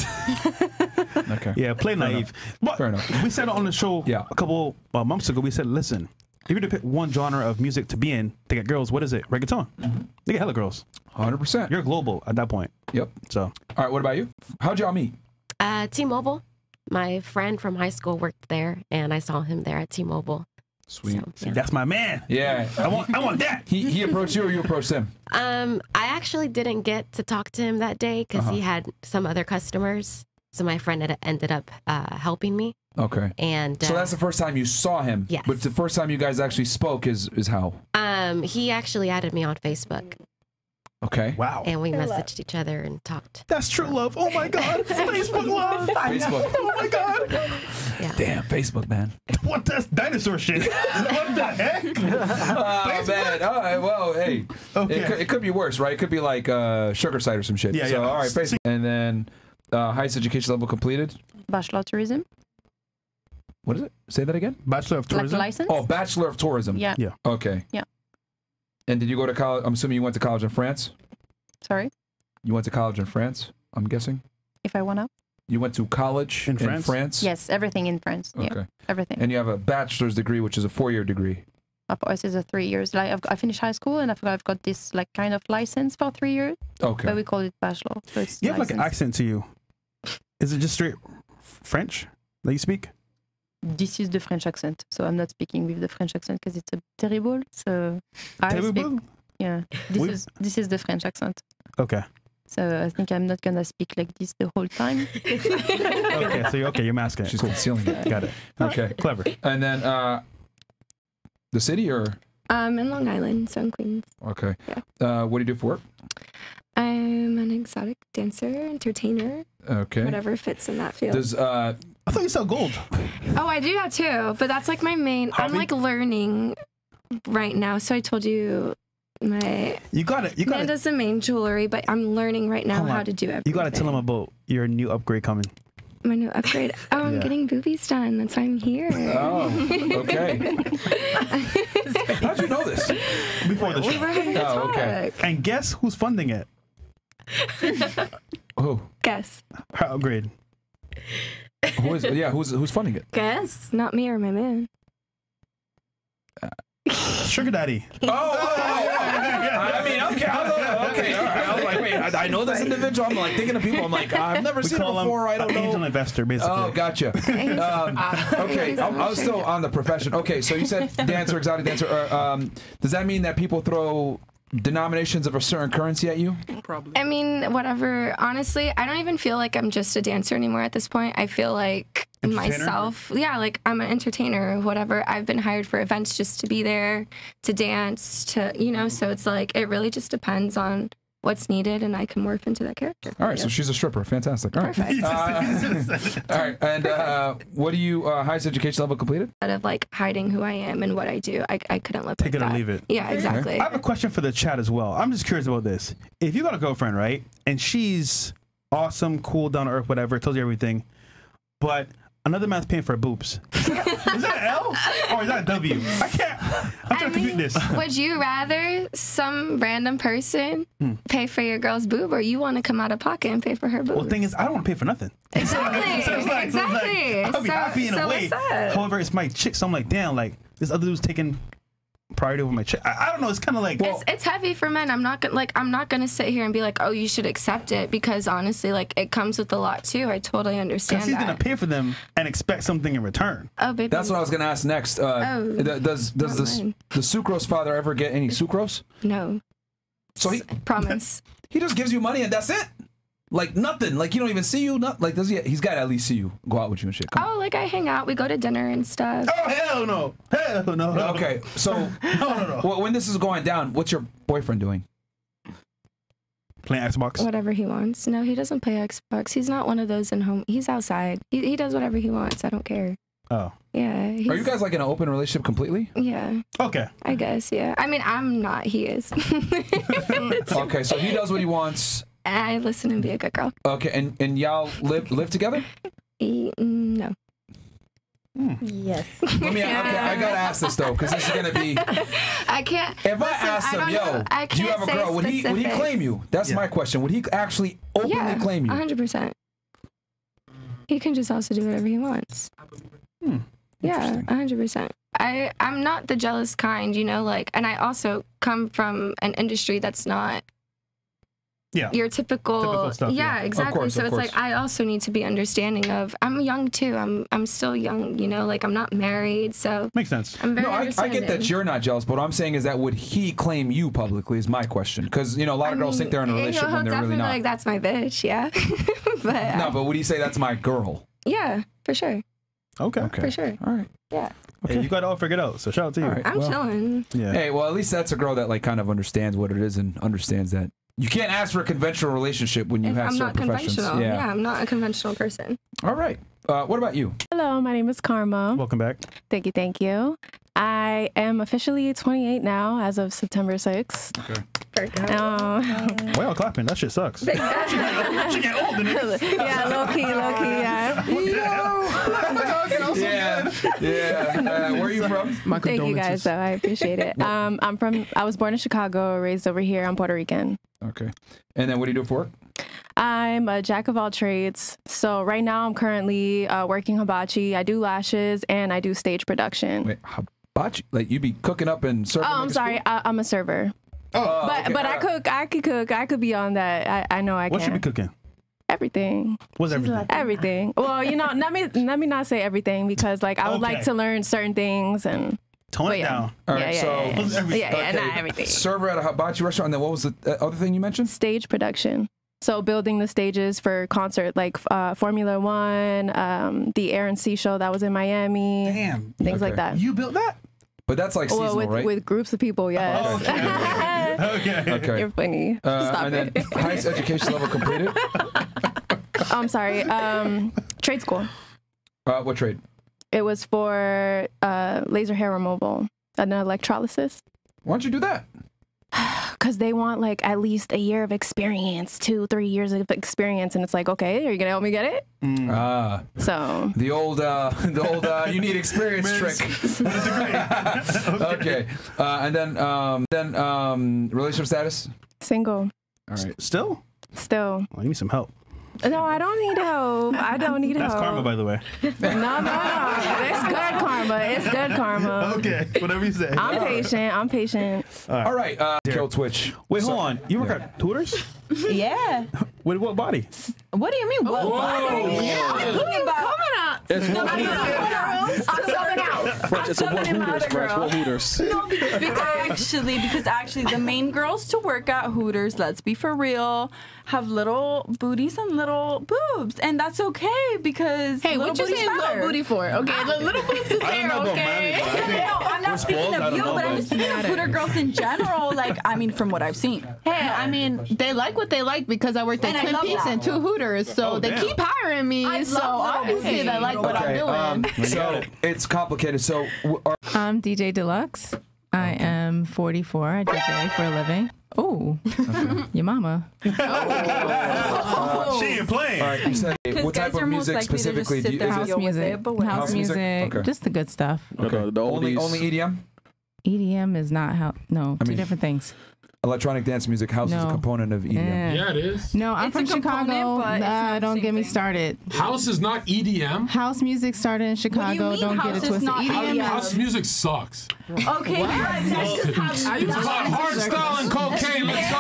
[SPEAKER 1] Okay.
[SPEAKER 3] Yeah, play
[SPEAKER 1] Fair
[SPEAKER 3] naive. But
[SPEAKER 1] Fair enough.
[SPEAKER 3] we said on the show
[SPEAKER 1] Yeah.
[SPEAKER 3] a couple uh, months ago. We said, listen, if you were to pick one genre of music to be in to get girls, what is it? Reggaeton. They get hella girls.
[SPEAKER 1] Hundred percent.
[SPEAKER 3] You're global at that point.
[SPEAKER 1] Yep.
[SPEAKER 3] So
[SPEAKER 1] All right. What about you? How'd y'all meet?
[SPEAKER 13] Uh, T-Mobile. My friend from high school worked there, and I saw him there at T-Mobile.
[SPEAKER 1] Sweet.
[SPEAKER 13] So, yeah.
[SPEAKER 3] that's my man.
[SPEAKER 1] Yeah.
[SPEAKER 3] I want, I want that.
[SPEAKER 1] He he approached you or you approached him?
[SPEAKER 13] Um, I actually didn't get to talk to him that day because he had some other customers. So my friend had ended up uh, helping me,
[SPEAKER 1] Okay.
[SPEAKER 13] and uh,
[SPEAKER 1] So that's the first time you saw him.
[SPEAKER 13] Yes.
[SPEAKER 1] But the first time you guys actually spoke is is how?
[SPEAKER 13] um, he actually added me on Facebook,
[SPEAKER 1] Okay.
[SPEAKER 3] Wow.
[SPEAKER 13] and we messaged each other and talked.
[SPEAKER 3] That's true love. Oh my God. (laughs) Facebook love.
[SPEAKER 1] Facebook.
[SPEAKER 3] Oh my God. (laughs)
[SPEAKER 1] Damn, Facebook, man. (laughs)
[SPEAKER 3] What that's dinosaur shit? (laughs) what the heck? (laughs)
[SPEAKER 1] Oh man. All right. Well, hey.
[SPEAKER 3] Okay.
[SPEAKER 1] It, could, it could be worse, right? It could be like uh, sugar side or some shit.
[SPEAKER 3] Yeah,
[SPEAKER 1] so,
[SPEAKER 3] yeah.
[SPEAKER 1] All right. Facebook. And then uh, highest education level completed.
[SPEAKER 9] Bachelor of tourism.
[SPEAKER 1] What is it? Say that again.
[SPEAKER 3] Bachelor of
[SPEAKER 9] Like
[SPEAKER 3] Tourism.
[SPEAKER 9] license.
[SPEAKER 1] Oh, Bachelor of Tourism.
[SPEAKER 9] Yeah.
[SPEAKER 3] Yeah.
[SPEAKER 1] Okay.
[SPEAKER 9] Yeah.
[SPEAKER 1] And did you go to college? I'm assuming you went to college in France.
[SPEAKER 9] Sorry.
[SPEAKER 1] You went to college in France. I'm guessing.
[SPEAKER 9] If I wanna.
[SPEAKER 1] You went to college
[SPEAKER 3] In France?
[SPEAKER 1] France.
[SPEAKER 9] Yes, everything in France. Yeah.
[SPEAKER 1] Okay.
[SPEAKER 9] Everything.
[SPEAKER 1] And you have a bachelor's degree, which is a four-year degree.
[SPEAKER 4] Uh, For us, it's a three years. Like I've, I finished high school and I've got, I've got this like kind of license for three years.
[SPEAKER 1] Okay.
[SPEAKER 4] But we call it bachelor. So it's
[SPEAKER 3] You have like an accent to you. Is it just straight French that you speak?
[SPEAKER 4] This is the French accent. So I'm not speaking with the French accent because it's a terrible. So I speak. Yeah. This
[SPEAKER 3] Oui.
[SPEAKER 4] is this is the French accent.
[SPEAKER 3] Okay.
[SPEAKER 4] So I think I'm not gonna speak like this the whole time. (laughs)
[SPEAKER 3] Okay. So you're okay. You're masking it.
[SPEAKER 1] She's
[SPEAKER 3] Cool.
[SPEAKER 1] concealing it.
[SPEAKER 3] Got it.
[SPEAKER 1] Okay.
[SPEAKER 3] Clever.
[SPEAKER 1] And then uh, the city or
[SPEAKER 14] Um, in Long Island, so in Queens.
[SPEAKER 1] okay. Uh, what do you do for work?
[SPEAKER 14] I'm an exotic dancer, entertainer,
[SPEAKER 1] Okay.
[SPEAKER 14] whatever fits in that field.
[SPEAKER 1] Does uh,
[SPEAKER 3] I thought you sell gold.
[SPEAKER 14] oh, I do that too, but that's like my main. I'm like learning right now. So I told you my
[SPEAKER 3] You got it. You got
[SPEAKER 14] man
[SPEAKER 3] it.
[SPEAKER 14] does the main jewelry, but I'm learning right now how to do everything.
[SPEAKER 3] You got to tell them about your new upgrade coming.
[SPEAKER 14] my new upgrade. (laughs) Oh, I'm
[SPEAKER 3] Yeah.
[SPEAKER 14] getting boobies done. That's why I'm here.
[SPEAKER 1] Oh, okay. (laughs) How'd you know this?
[SPEAKER 3] Before the show.
[SPEAKER 14] were having a
[SPEAKER 1] Oh, okay.
[SPEAKER 3] And guess who's funding it? (laughs)
[SPEAKER 1] Who?
[SPEAKER 14] Guess.
[SPEAKER 3] Her upgrade.
[SPEAKER 1] Who is? Yeah, who's who's funding it?
[SPEAKER 14] Guess. Not me or my man.
[SPEAKER 3] Uh, Sugar daddy.
[SPEAKER 1] Oh, oh, oh, oh. I mean, okay, I was, okay, all right. I was like, wait, I, I know this individual. I'm like thinking of people. I'm like, I've never
[SPEAKER 3] We
[SPEAKER 1] seen her
[SPEAKER 3] call him
[SPEAKER 1] before. I don't
[SPEAKER 3] an angel
[SPEAKER 1] know.
[SPEAKER 3] investor, basically.
[SPEAKER 1] Oh, gotcha. (laughs) Um, okay, I, I was still on the profession. Okay, so you said dancer, exotic dancer. Uh, um, does that mean that people throw denominations of a certain currency at you?
[SPEAKER 14] I mean, whatever. Honestly, I don't even feel like I'm just a dancer anymore at this point. I feel like
[SPEAKER 3] Entertainer?
[SPEAKER 14] myself. Yeah, like I'm an entertainer or whatever. I've been hired for events just to be there, to dance, to, you know, so it's like, it really just depends on what's needed and I can morph into that character.
[SPEAKER 1] All right, so she's a stripper. Fantastic. All right.
[SPEAKER 14] Perfect. (laughs)
[SPEAKER 1] Uh, (laughs) all right, and uh, what do you? Uh, highest education level completed?
[SPEAKER 14] Instead of like hiding who I am and what I do, I, I couldn't live
[SPEAKER 3] Take
[SPEAKER 14] like
[SPEAKER 3] it or leave it.
[SPEAKER 14] Yeah, exactly.
[SPEAKER 3] I have a question for the chat as well. I'm just curious about this. If you got a girlfriend, right, and she's awesome, cool, down to earth, whatever, tells you everything, but another man's paying for boobs. (laughs) is that L or is that a W? I can't. I'm trying to compute this.
[SPEAKER 14] Would you rather some random person
[SPEAKER 3] Hmm.
[SPEAKER 14] pay for your girl's boob or you want to come out of pocket and pay for her boob?
[SPEAKER 3] Well, the thing is, I don't want to pay for nothing.
[SPEAKER 14] Exactly. (laughs)
[SPEAKER 3] So it's like- so it's like,
[SPEAKER 14] exactly.
[SPEAKER 3] I'll be
[SPEAKER 14] so,
[SPEAKER 3] happy in
[SPEAKER 14] so
[SPEAKER 3] a way. However, it's my chick, so I'm like, damn, like this other dude's taking priority over my chick. I, I don't know. It's kind of like
[SPEAKER 14] it's, it's heavy for men. I'm not gonna like I'm not gonna sit here and be like, oh, you should accept it because honestly, like it comes with a lot too. I totally understand
[SPEAKER 3] because he's
[SPEAKER 14] that.
[SPEAKER 3] gonna pay for them and expect something in return.
[SPEAKER 14] oh, baby.
[SPEAKER 1] That's what I was gonna ask next. Uh,
[SPEAKER 14] Oh,
[SPEAKER 1] th- does does
[SPEAKER 14] not
[SPEAKER 1] the
[SPEAKER 14] mine.
[SPEAKER 1] the sucrose father ever get any sucrose?
[SPEAKER 14] No.
[SPEAKER 1] So he
[SPEAKER 14] promise. (laughs)
[SPEAKER 1] he just gives you money and that's it. Like nothing. Like you don't even see you. Not like does he? He's got to at least see you. Go out with you and shit. Come
[SPEAKER 14] Oh, like I hang out. We go to dinner and stuff.
[SPEAKER 3] Oh hell no! Hell no!
[SPEAKER 1] on. Okay, so (laughs)
[SPEAKER 3] no, no, no.
[SPEAKER 1] well, when this is going down, what's your boyfriend doing?
[SPEAKER 3] Playing Xbox.
[SPEAKER 14] Whatever he wants. No, he doesn't play Xbox. He's not one of those in home. He's outside. He, he does whatever he wants. I don't care.
[SPEAKER 3] Oh.
[SPEAKER 14] Yeah. He's,
[SPEAKER 1] Are you guys like in an open relationship completely?
[SPEAKER 14] Yeah.
[SPEAKER 3] Okay.
[SPEAKER 14] I guess. Yeah. I mean, I'm not. He is. (laughs)
[SPEAKER 1] Okay, so he does what he wants.
[SPEAKER 14] I listen and be a good girl.
[SPEAKER 1] Okay, and and y'all live live together?
[SPEAKER 14] He, no.
[SPEAKER 2] Yes.
[SPEAKER 1] Let me. Okay, I gotta ask this though, because this is gonna be. (laughs)
[SPEAKER 14] I can't.
[SPEAKER 1] If I
[SPEAKER 14] listen,
[SPEAKER 1] asked him,
[SPEAKER 14] don't
[SPEAKER 1] yo,
[SPEAKER 14] know. I
[SPEAKER 1] do you have a girl? Would he would he claim you? That's my question. Would he actually openly
[SPEAKER 14] yeah,
[SPEAKER 1] claim you?
[SPEAKER 14] 100%. He can just also do whatever he wants.
[SPEAKER 1] Hmm.
[SPEAKER 14] Yeah, 100%. I, I'm not the jealous kind, you know, like, and I also come from an industry that's not
[SPEAKER 3] Yeah.
[SPEAKER 14] your typical,
[SPEAKER 3] Typical stuff,
[SPEAKER 14] yeah,
[SPEAKER 3] yeah.
[SPEAKER 14] Exactly.
[SPEAKER 3] course,
[SPEAKER 14] so it's
[SPEAKER 3] course.
[SPEAKER 14] like I also need to be understanding of I'm young too. I'm I'm still young, you know, like I'm not married, so
[SPEAKER 3] Makes sense.
[SPEAKER 14] I'm very
[SPEAKER 1] No, I, I get that you're not jealous, but what I'm saying is that would he claim you publicly is my question. Because you know a lot of girls think they're in a
[SPEAKER 14] you know,
[SPEAKER 1] relationship when they're really
[SPEAKER 14] definitely
[SPEAKER 1] not.
[SPEAKER 14] Like that's my bitch, yeah. (laughs) but
[SPEAKER 1] no, but would he say that's my girl?
[SPEAKER 14] yeah, for sure,
[SPEAKER 3] Okay.
[SPEAKER 1] Okay.
[SPEAKER 14] for sure.
[SPEAKER 1] All right.
[SPEAKER 14] Yeah,
[SPEAKER 3] Hey, you got it all figured out. So shout out to you.
[SPEAKER 1] All right.
[SPEAKER 14] I'm
[SPEAKER 1] well,
[SPEAKER 14] chilling.
[SPEAKER 3] Yeah.
[SPEAKER 1] Hey, well, at least that's a girl that like kind of understands what it is and understands that you can't ask for a conventional relationship when you
[SPEAKER 14] If
[SPEAKER 1] have
[SPEAKER 14] I'm
[SPEAKER 1] certain
[SPEAKER 14] not
[SPEAKER 1] professions.
[SPEAKER 14] conventional. Yeah. I'm not a conventional person.
[SPEAKER 1] All right. Uh, what about you?
[SPEAKER 15] Hello, my name is Karma.
[SPEAKER 3] Welcome back.
[SPEAKER 15] Thank you, thank you. I am officially 28 now as of September 6th.
[SPEAKER 1] Okay.
[SPEAKER 15] Um,
[SPEAKER 3] Why y'all clapping? That shit sucks. (laughs) she get old in it. (laughs)
[SPEAKER 15] yeah, low key, low key, yeah. Yo!
[SPEAKER 1] yeah, yeah. Uh, where are you from? (laughs)
[SPEAKER 15] Thank you guys, though. I appreciate it. Um, I'm from, I was born in Chicago, raised over here. I'm Puerto Rican.
[SPEAKER 1] Okay. And then what do you do for work?
[SPEAKER 15] I'm a jack of all trades. So right now I'm currently uh, working hibachi. I do lashes and I do stage production.
[SPEAKER 1] Wait, hib- hibachi? Like you be cooking up and serving?
[SPEAKER 15] Oh.
[SPEAKER 1] I'm
[SPEAKER 15] sorry. I, I'm a server.
[SPEAKER 1] Oh,
[SPEAKER 15] but
[SPEAKER 1] okay,
[SPEAKER 15] but I cook. I could cook. I could be on that. I, I know I can.
[SPEAKER 3] What
[SPEAKER 15] can.
[SPEAKER 3] should be cooking?
[SPEAKER 15] Everything.
[SPEAKER 3] What's everything?
[SPEAKER 15] Everything. Well, you know, let me let me not say everything because like I would like to learn certain things and
[SPEAKER 3] Tone
[SPEAKER 15] but
[SPEAKER 3] it
[SPEAKER 15] yeah.
[SPEAKER 3] down.
[SPEAKER 1] All
[SPEAKER 15] yeah, yeah,
[SPEAKER 1] so
[SPEAKER 15] yeah, yeah.
[SPEAKER 3] Everything.
[SPEAKER 15] yeah, yeah,
[SPEAKER 1] Okay,
[SPEAKER 15] not everything.
[SPEAKER 1] Server at a hibachi restaurant. And then what was the uh, other thing you mentioned?
[SPEAKER 15] Stage production. So building the stages for concert like uh, Formula One, um, the Air and Sea show that was in Miami,
[SPEAKER 3] Damn.
[SPEAKER 15] things like that.
[SPEAKER 3] You built that?
[SPEAKER 1] But that's like seasonal,
[SPEAKER 15] well, with
[SPEAKER 1] right?
[SPEAKER 15] with groups of people, yes.
[SPEAKER 3] Oh, Okay. (laughs)
[SPEAKER 1] okay.
[SPEAKER 15] You're funny.
[SPEAKER 1] Uh,
[SPEAKER 15] Stop
[SPEAKER 1] and
[SPEAKER 15] it.
[SPEAKER 1] then (laughs) highest education level completed.
[SPEAKER 15] I'm sorry. Um, trade school.
[SPEAKER 1] Uh, what trade?
[SPEAKER 15] It was for uh, laser hair removal and electrolysis.
[SPEAKER 1] Why don't you do that? (sighs)
[SPEAKER 15] Because they want like at least a year of experience, two, three years of experience, and it's like, okay, are you gonna help me get it?
[SPEAKER 1] Ah,
[SPEAKER 15] So
[SPEAKER 1] the old, uh, (laughs) the old, uh, you need experience trick. (laughs) okay, uh, and then, um, then, um, relationship status.
[SPEAKER 15] single,
[SPEAKER 1] All right.
[SPEAKER 3] Still?
[SPEAKER 15] still.
[SPEAKER 3] Oh, you need some help.
[SPEAKER 15] No, I don't need help. I don't need
[SPEAKER 3] That's
[SPEAKER 15] help.
[SPEAKER 3] karma, by the way.
[SPEAKER 15] No, no, no. It's good karma. It's good karma.
[SPEAKER 3] Okay, whatever you say.
[SPEAKER 15] I'm patient. I'm patient.
[SPEAKER 1] All right. Uh, kill Twitch.
[SPEAKER 3] Wait,
[SPEAKER 1] So-
[SPEAKER 3] hold on. You work at Hooters? (laughs)
[SPEAKER 16] Yeah.
[SPEAKER 3] With what body?
[SPEAKER 16] What do you mean? What?
[SPEAKER 17] Whoa.
[SPEAKER 16] Yeah. Talking about
[SPEAKER 17] It's one
[SPEAKER 16] I'm
[SPEAKER 17] Hooters.
[SPEAKER 16] coming out.
[SPEAKER 17] French, it's a one
[SPEAKER 16] Something about
[SPEAKER 17] Hooters,
[SPEAKER 16] a
[SPEAKER 17] French,
[SPEAKER 16] girl.
[SPEAKER 17] Hooters. (laughs)
[SPEAKER 18] No, because, because actually, because actually, the main girls to work at Hooters, let's be for real, have little booties and little boobs, and that's okay because
[SPEAKER 4] Hey, what you
[SPEAKER 18] booties
[SPEAKER 4] saying little booty for? Okay, the little boobs is
[SPEAKER 3] I don't
[SPEAKER 4] there,
[SPEAKER 3] know about
[SPEAKER 4] okay?
[SPEAKER 3] Manny, but I think
[SPEAKER 18] No, I'm not speaking of you, but I'm just speaking of Hooter girls in general. Like, I mean, from what I've seen.
[SPEAKER 4] Hey, I mean, they like what they like because I worked at
[SPEAKER 18] And I
[SPEAKER 4] Twin Peaks and two Hooters, so
[SPEAKER 3] Oh,
[SPEAKER 4] they
[SPEAKER 3] damn.
[SPEAKER 4] keep hiring me.
[SPEAKER 18] I
[SPEAKER 4] so
[SPEAKER 18] love little
[SPEAKER 4] obviously they like what I'm doing.
[SPEAKER 1] Um, (laughs) so it's complicated. So, are,
[SPEAKER 16] I'm DJ Deluxe. I am 44. I DJ for a living. Oh, your mama. (laughs)
[SPEAKER 3] She ain't playing.
[SPEAKER 1] all right. You said,
[SPEAKER 18] Because
[SPEAKER 1] what type of music
[SPEAKER 18] likely to just
[SPEAKER 1] specifically? Do you,
[SPEAKER 18] there
[SPEAKER 1] is
[SPEAKER 18] house
[SPEAKER 1] it
[SPEAKER 16] House music.
[SPEAKER 18] it,
[SPEAKER 16] House
[SPEAKER 1] House music?
[SPEAKER 16] music.
[SPEAKER 1] Okay.
[SPEAKER 16] Just the good stuff.
[SPEAKER 1] okay.
[SPEAKER 17] The- the
[SPEAKER 1] only only EDM?
[SPEAKER 16] EDM is not how. No,
[SPEAKER 1] I
[SPEAKER 16] two
[SPEAKER 1] mean-
[SPEAKER 16] different things.
[SPEAKER 1] Electronic dance music. House is a component of EDM.
[SPEAKER 16] Eh.
[SPEAKER 19] Yeah, it is.
[SPEAKER 16] No, I'm
[SPEAKER 18] It's
[SPEAKER 16] from Chicago.
[SPEAKER 18] but
[SPEAKER 16] Nah, don't
[SPEAKER 18] same
[SPEAKER 16] get me started.
[SPEAKER 19] House is not EDM.
[SPEAKER 16] House music started in Chicago.
[SPEAKER 18] mean
[SPEAKER 16] don't get it twisted. EDM
[SPEAKER 18] EDM?
[SPEAKER 19] House music sucks.
[SPEAKER 18] Okay,
[SPEAKER 19] It's about hardstyle and cocaine. Let's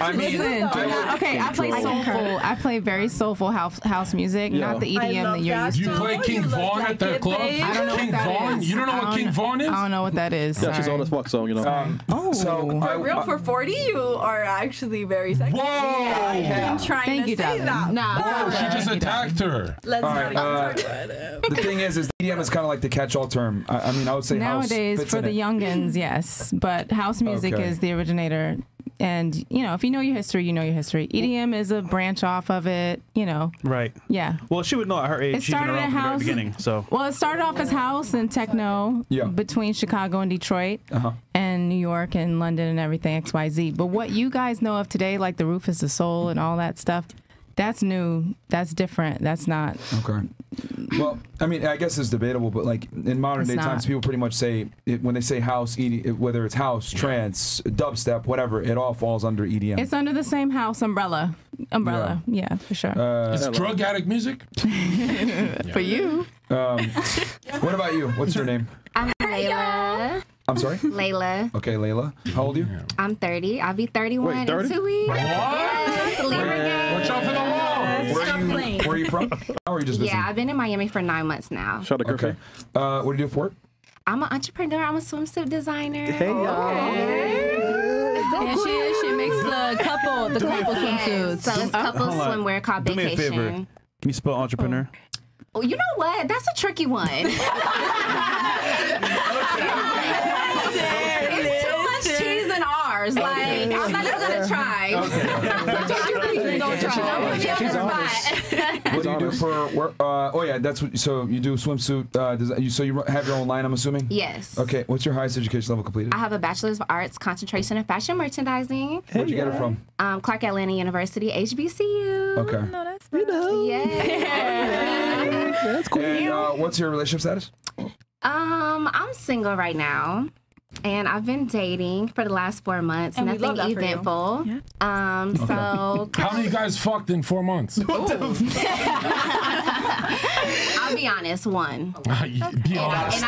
[SPEAKER 1] I mean,
[SPEAKER 16] Listen,
[SPEAKER 1] I would-
[SPEAKER 16] okay, I play soulful. I play very soulful house house music,
[SPEAKER 17] Yeah.
[SPEAKER 16] not the EDM that you're
[SPEAKER 19] go.
[SPEAKER 16] used
[SPEAKER 19] Do you play King Von at the club?
[SPEAKER 16] I don't know
[SPEAKER 19] King
[SPEAKER 16] what Von?
[SPEAKER 19] You don't know what King Von is?
[SPEAKER 16] I don't know what that is.
[SPEAKER 17] Yeah, she's
[SPEAKER 16] sorry.
[SPEAKER 17] old as fuck, so you know.
[SPEAKER 1] Um,
[SPEAKER 16] Oh,
[SPEAKER 1] so
[SPEAKER 18] For real, for 40, you are actually very sexy.
[SPEAKER 19] Whoa!
[SPEAKER 18] I'm trying
[SPEAKER 16] Thank
[SPEAKER 18] to
[SPEAKER 16] you,
[SPEAKER 18] say
[SPEAKER 16] darling.
[SPEAKER 18] that.
[SPEAKER 4] Nah,
[SPEAKER 19] Whoa, she just attacked her.
[SPEAKER 18] Let's
[SPEAKER 1] All
[SPEAKER 18] not
[SPEAKER 1] uh,
[SPEAKER 18] talk about it.
[SPEAKER 1] the thing is, is EDM is kind of like the catch-all term. I, I mean, I would say house
[SPEAKER 16] Nowadays,
[SPEAKER 1] fits
[SPEAKER 16] for
[SPEAKER 1] in
[SPEAKER 16] the
[SPEAKER 1] it.
[SPEAKER 16] youngins, yes, but house music
[SPEAKER 1] Okay.
[SPEAKER 16] is the originator. And you know, if you know your history, you know your history. EDM is a branch off of it. You know,
[SPEAKER 3] Right.
[SPEAKER 16] yeah.
[SPEAKER 3] Well, she would know at her age.
[SPEAKER 16] It started at
[SPEAKER 3] from the very
[SPEAKER 16] house.
[SPEAKER 3] beginning. So
[SPEAKER 16] Well, it started off as house and techno
[SPEAKER 1] Yeah.
[SPEAKER 16] between Chicago and Detroit
[SPEAKER 1] Uh-huh.
[SPEAKER 16] and New York and London and everything X Y Z. But what you guys know of today, like the Rüfüs Du Sol and all that stuff, that's new. That's different. That's not.
[SPEAKER 1] Okay. Well, I mean, I guess it's debatable, but like in modern
[SPEAKER 16] It's
[SPEAKER 1] day
[SPEAKER 16] not.
[SPEAKER 1] times, people pretty much say it, when they say house, ED, whether it's house, trance, dubstep, whatever, it all falls under EDM.
[SPEAKER 16] It's under the same house umbrella. Umbrella. Yeah, for sure.
[SPEAKER 1] uh,
[SPEAKER 19] It's drug addict music. (laughs)
[SPEAKER 16] for you.
[SPEAKER 1] um, what about you? What's your name?
[SPEAKER 20] I'm Layla.
[SPEAKER 1] I'm sorry.
[SPEAKER 20] Layla.
[SPEAKER 1] Okay, Layla. How old are you?
[SPEAKER 20] I'm 30. I'll be 31
[SPEAKER 1] Wait, 30?
[SPEAKER 20] in two weeks.
[SPEAKER 19] What?
[SPEAKER 20] Yes, Libra gang.
[SPEAKER 19] Watch out for the law.
[SPEAKER 1] Where are you? Where are you from? Or are you just visiting?
[SPEAKER 20] Yeah, I've been in Miami for nine months now.
[SPEAKER 17] Shout out to
[SPEAKER 1] Okay. Uh, what do you do for work?
[SPEAKER 20] I'm an entrepreneur. I'm a swimsuit designer.
[SPEAKER 1] Hey,
[SPEAKER 4] Yeah, she she makes the couple the
[SPEAKER 1] Do me a
[SPEAKER 4] couple
[SPEAKER 1] favor.
[SPEAKER 4] swimsuits.
[SPEAKER 20] So it's couple
[SPEAKER 3] Hold on.
[SPEAKER 20] swimwear called
[SPEAKER 3] Do me a favor. Can you spell entrepreneur?
[SPEAKER 20] Oh, you know what? That's a tricky one. (laughs) it's too much cheese in ours. Like, I'm not even gonna try. (laughs) Don't try.
[SPEAKER 1] She's (laughs) What do you do for work? Uh, oh yeah, that's what. So you do swimsuit. Uh, design, you, so you have your own line, I'm assuming.
[SPEAKER 20] Yes.
[SPEAKER 1] Okay. What's your highest education level completed?
[SPEAKER 20] I have a bachelor's of arts concentration in fashion merchandising.
[SPEAKER 1] Where'd you get it from?
[SPEAKER 20] Um, Clark Atlanta University, HBCU.
[SPEAKER 1] Okay.
[SPEAKER 20] You know. Yeah.
[SPEAKER 1] That's cool. And uh, what's your relationship status?
[SPEAKER 20] Um, I'm single right now. and I've been dating for the last four months.
[SPEAKER 18] And we
[SPEAKER 20] Nothing
[SPEAKER 18] love that for you.
[SPEAKER 20] eventful. Um, so
[SPEAKER 19] How many guys fucked in four months?
[SPEAKER 20] I'll be honest, one.
[SPEAKER 19] Be honest.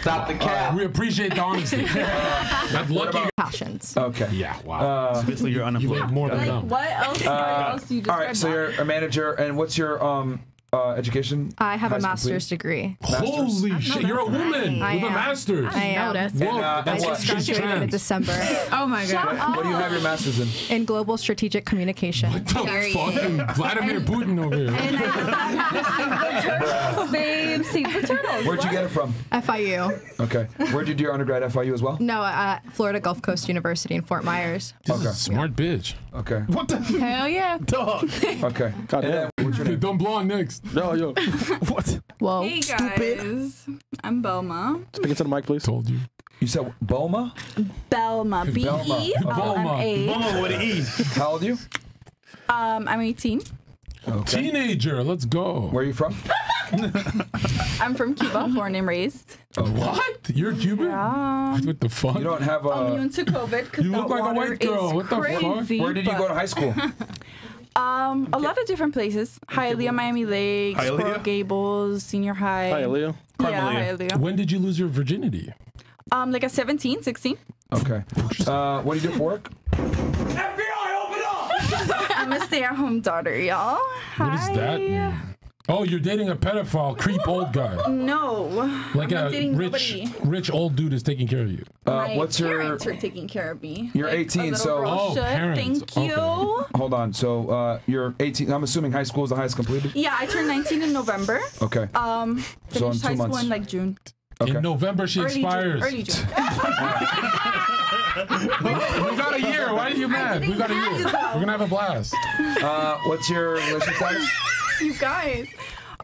[SPEAKER 11] Stop the cap.
[SPEAKER 19] we appreciate the honesty. (laughs) That lucky
[SPEAKER 15] passions.
[SPEAKER 1] Okay.
[SPEAKER 19] Yeah. Wow.
[SPEAKER 1] Uh,
[SPEAKER 3] Basically, you're unemployed.
[SPEAKER 19] more than
[SPEAKER 1] Like,
[SPEAKER 19] them.
[SPEAKER 18] What else?
[SPEAKER 1] uh,
[SPEAKER 18] what else do you
[SPEAKER 1] all right, so
[SPEAKER 18] that?
[SPEAKER 1] you're a manager, and what's your um uh, education?
[SPEAKER 15] I have a master's
[SPEAKER 1] completed?
[SPEAKER 15] degree.
[SPEAKER 19] Holy shit! You're a woman
[SPEAKER 15] I
[SPEAKER 19] with a master's.
[SPEAKER 15] I am.
[SPEAKER 1] And, uh,
[SPEAKER 15] I
[SPEAKER 1] and
[SPEAKER 15] just graduated in December. (laughs)
[SPEAKER 18] Oh my god.
[SPEAKER 1] What do you have your master's in?
[SPEAKER 15] In global strategic communication.
[SPEAKER 19] What The fucking Vladimir Putin over here. (laughs)
[SPEAKER 18] Babe, see the turtles.
[SPEAKER 1] Where'd you get it from?
[SPEAKER 15] FIU.
[SPEAKER 1] Okay. Where'd you do your undergrad at FIU as well?
[SPEAKER 15] No, at Florida Gulf Coast University in Fort Myers.
[SPEAKER 19] This is a smart bitch.
[SPEAKER 1] Okay.
[SPEAKER 19] What the?
[SPEAKER 15] Hell yeah.
[SPEAKER 3] Dog.
[SPEAKER 1] Okay. (laughs) And then, what's your name?
[SPEAKER 19] Don't belong next.
[SPEAKER 7] No, yo. (laughs)
[SPEAKER 3] what?
[SPEAKER 15] Whoa.
[SPEAKER 18] Hey guys, I'm Belma.
[SPEAKER 7] Speak into the mic, please.
[SPEAKER 19] Told you.
[SPEAKER 1] You said Boma?
[SPEAKER 18] Belma. B
[SPEAKER 1] Belma.
[SPEAKER 18] E L M
[SPEAKER 19] Belma.
[SPEAKER 18] A.
[SPEAKER 3] Mama with an E.
[SPEAKER 1] How old are you?
[SPEAKER 18] Um, I'm 18.
[SPEAKER 1] Okay.
[SPEAKER 19] Teenager. Let's go.
[SPEAKER 1] Where are you from? (laughs) (laughs)
[SPEAKER 18] I'm from Cuba, born and raised.
[SPEAKER 19] What? You're Cuban?
[SPEAKER 18] Yeah.
[SPEAKER 19] What the fuck?
[SPEAKER 1] You don't have a.
[SPEAKER 18] Immune to COVID.
[SPEAKER 19] You look like a
[SPEAKER 18] water
[SPEAKER 19] white girl. What the fuck?
[SPEAKER 1] Where did you go to high school? (laughs)
[SPEAKER 18] Um, a lot of different places. Hialeah, Miami Lakes,
[SPEAKER 19] Hialeah?
[SPEAKER 18] Coral Gables, Senior High.
[SPEAKER 7] Hialeah?
[SPEAKER 18] Yeah, Hialeah.
[SPEAKER 19] When did you lose your virginity?
[SPEAKER 18] Um, like a 17, 16.
[SPEAKER 1] Okay. Uh, what do you do for work? FBI, open up!
[SPEAKER 18] I'm a stay-at-home daughter, y'all.
[SPEAKER 19] What does that mean? Oh, you're dating a pedophile, creep old guy.
[SPEAKER 18] No.
[SPEAKER 19] Like
[SPEAKER 18] I'm not
[SPEAKER 19] a
[SPEAKER 18] dating
[SPEAKER 19] rich,
[SPEAKER 18] nobody.
[SPEAKER 19] rich old dude is taking care of you.
[SPEAKER 1] Uh,
[SPEAKER 18] My
[SPEAKER 1] what's your?
[SPEAKER 18] parents are taking care of me.
[SPEAKER 1] You're
[SPEAKER 18] Like,
[SPEAKER 1] 18,
[SPEAKER 18] little
[SPEAKER 1] so-
[SPEAKER 18] girl
[SPEAKER 19] Oh,
[SPEAKER 18] should.
[SPEAKER 19] parents.
[SPEAKER 18] Thank you.
[SPEAKER 1] Hold on. So uh, you're 18. I'm assuming high school is the highest completed.
[SPEAKER 18] Yeah, I turned 19 in November.
[SPEAKER 1] Okay.
[SPEAKER 18] Um,
[SPEAKER 1] So in
[SPEAKER 18] finished
[SPEAKER 1] two
[SPEAKER 18] high school in like June.
[SPEAKER 1] Okay.
[SPEAKER 19] In November, she
[SPEAKER 18] Early June.
[SPEAKER 19] expires.
[SPEAKER 18] Early June. (laughs)
[SPEAKER 19] we got a year. Why are you mad? We got a year. We're gonna have a blast.
[SPEAKER 1] Uh, what's your relationship status? (laughs)
[SPEAKER 18] you guys.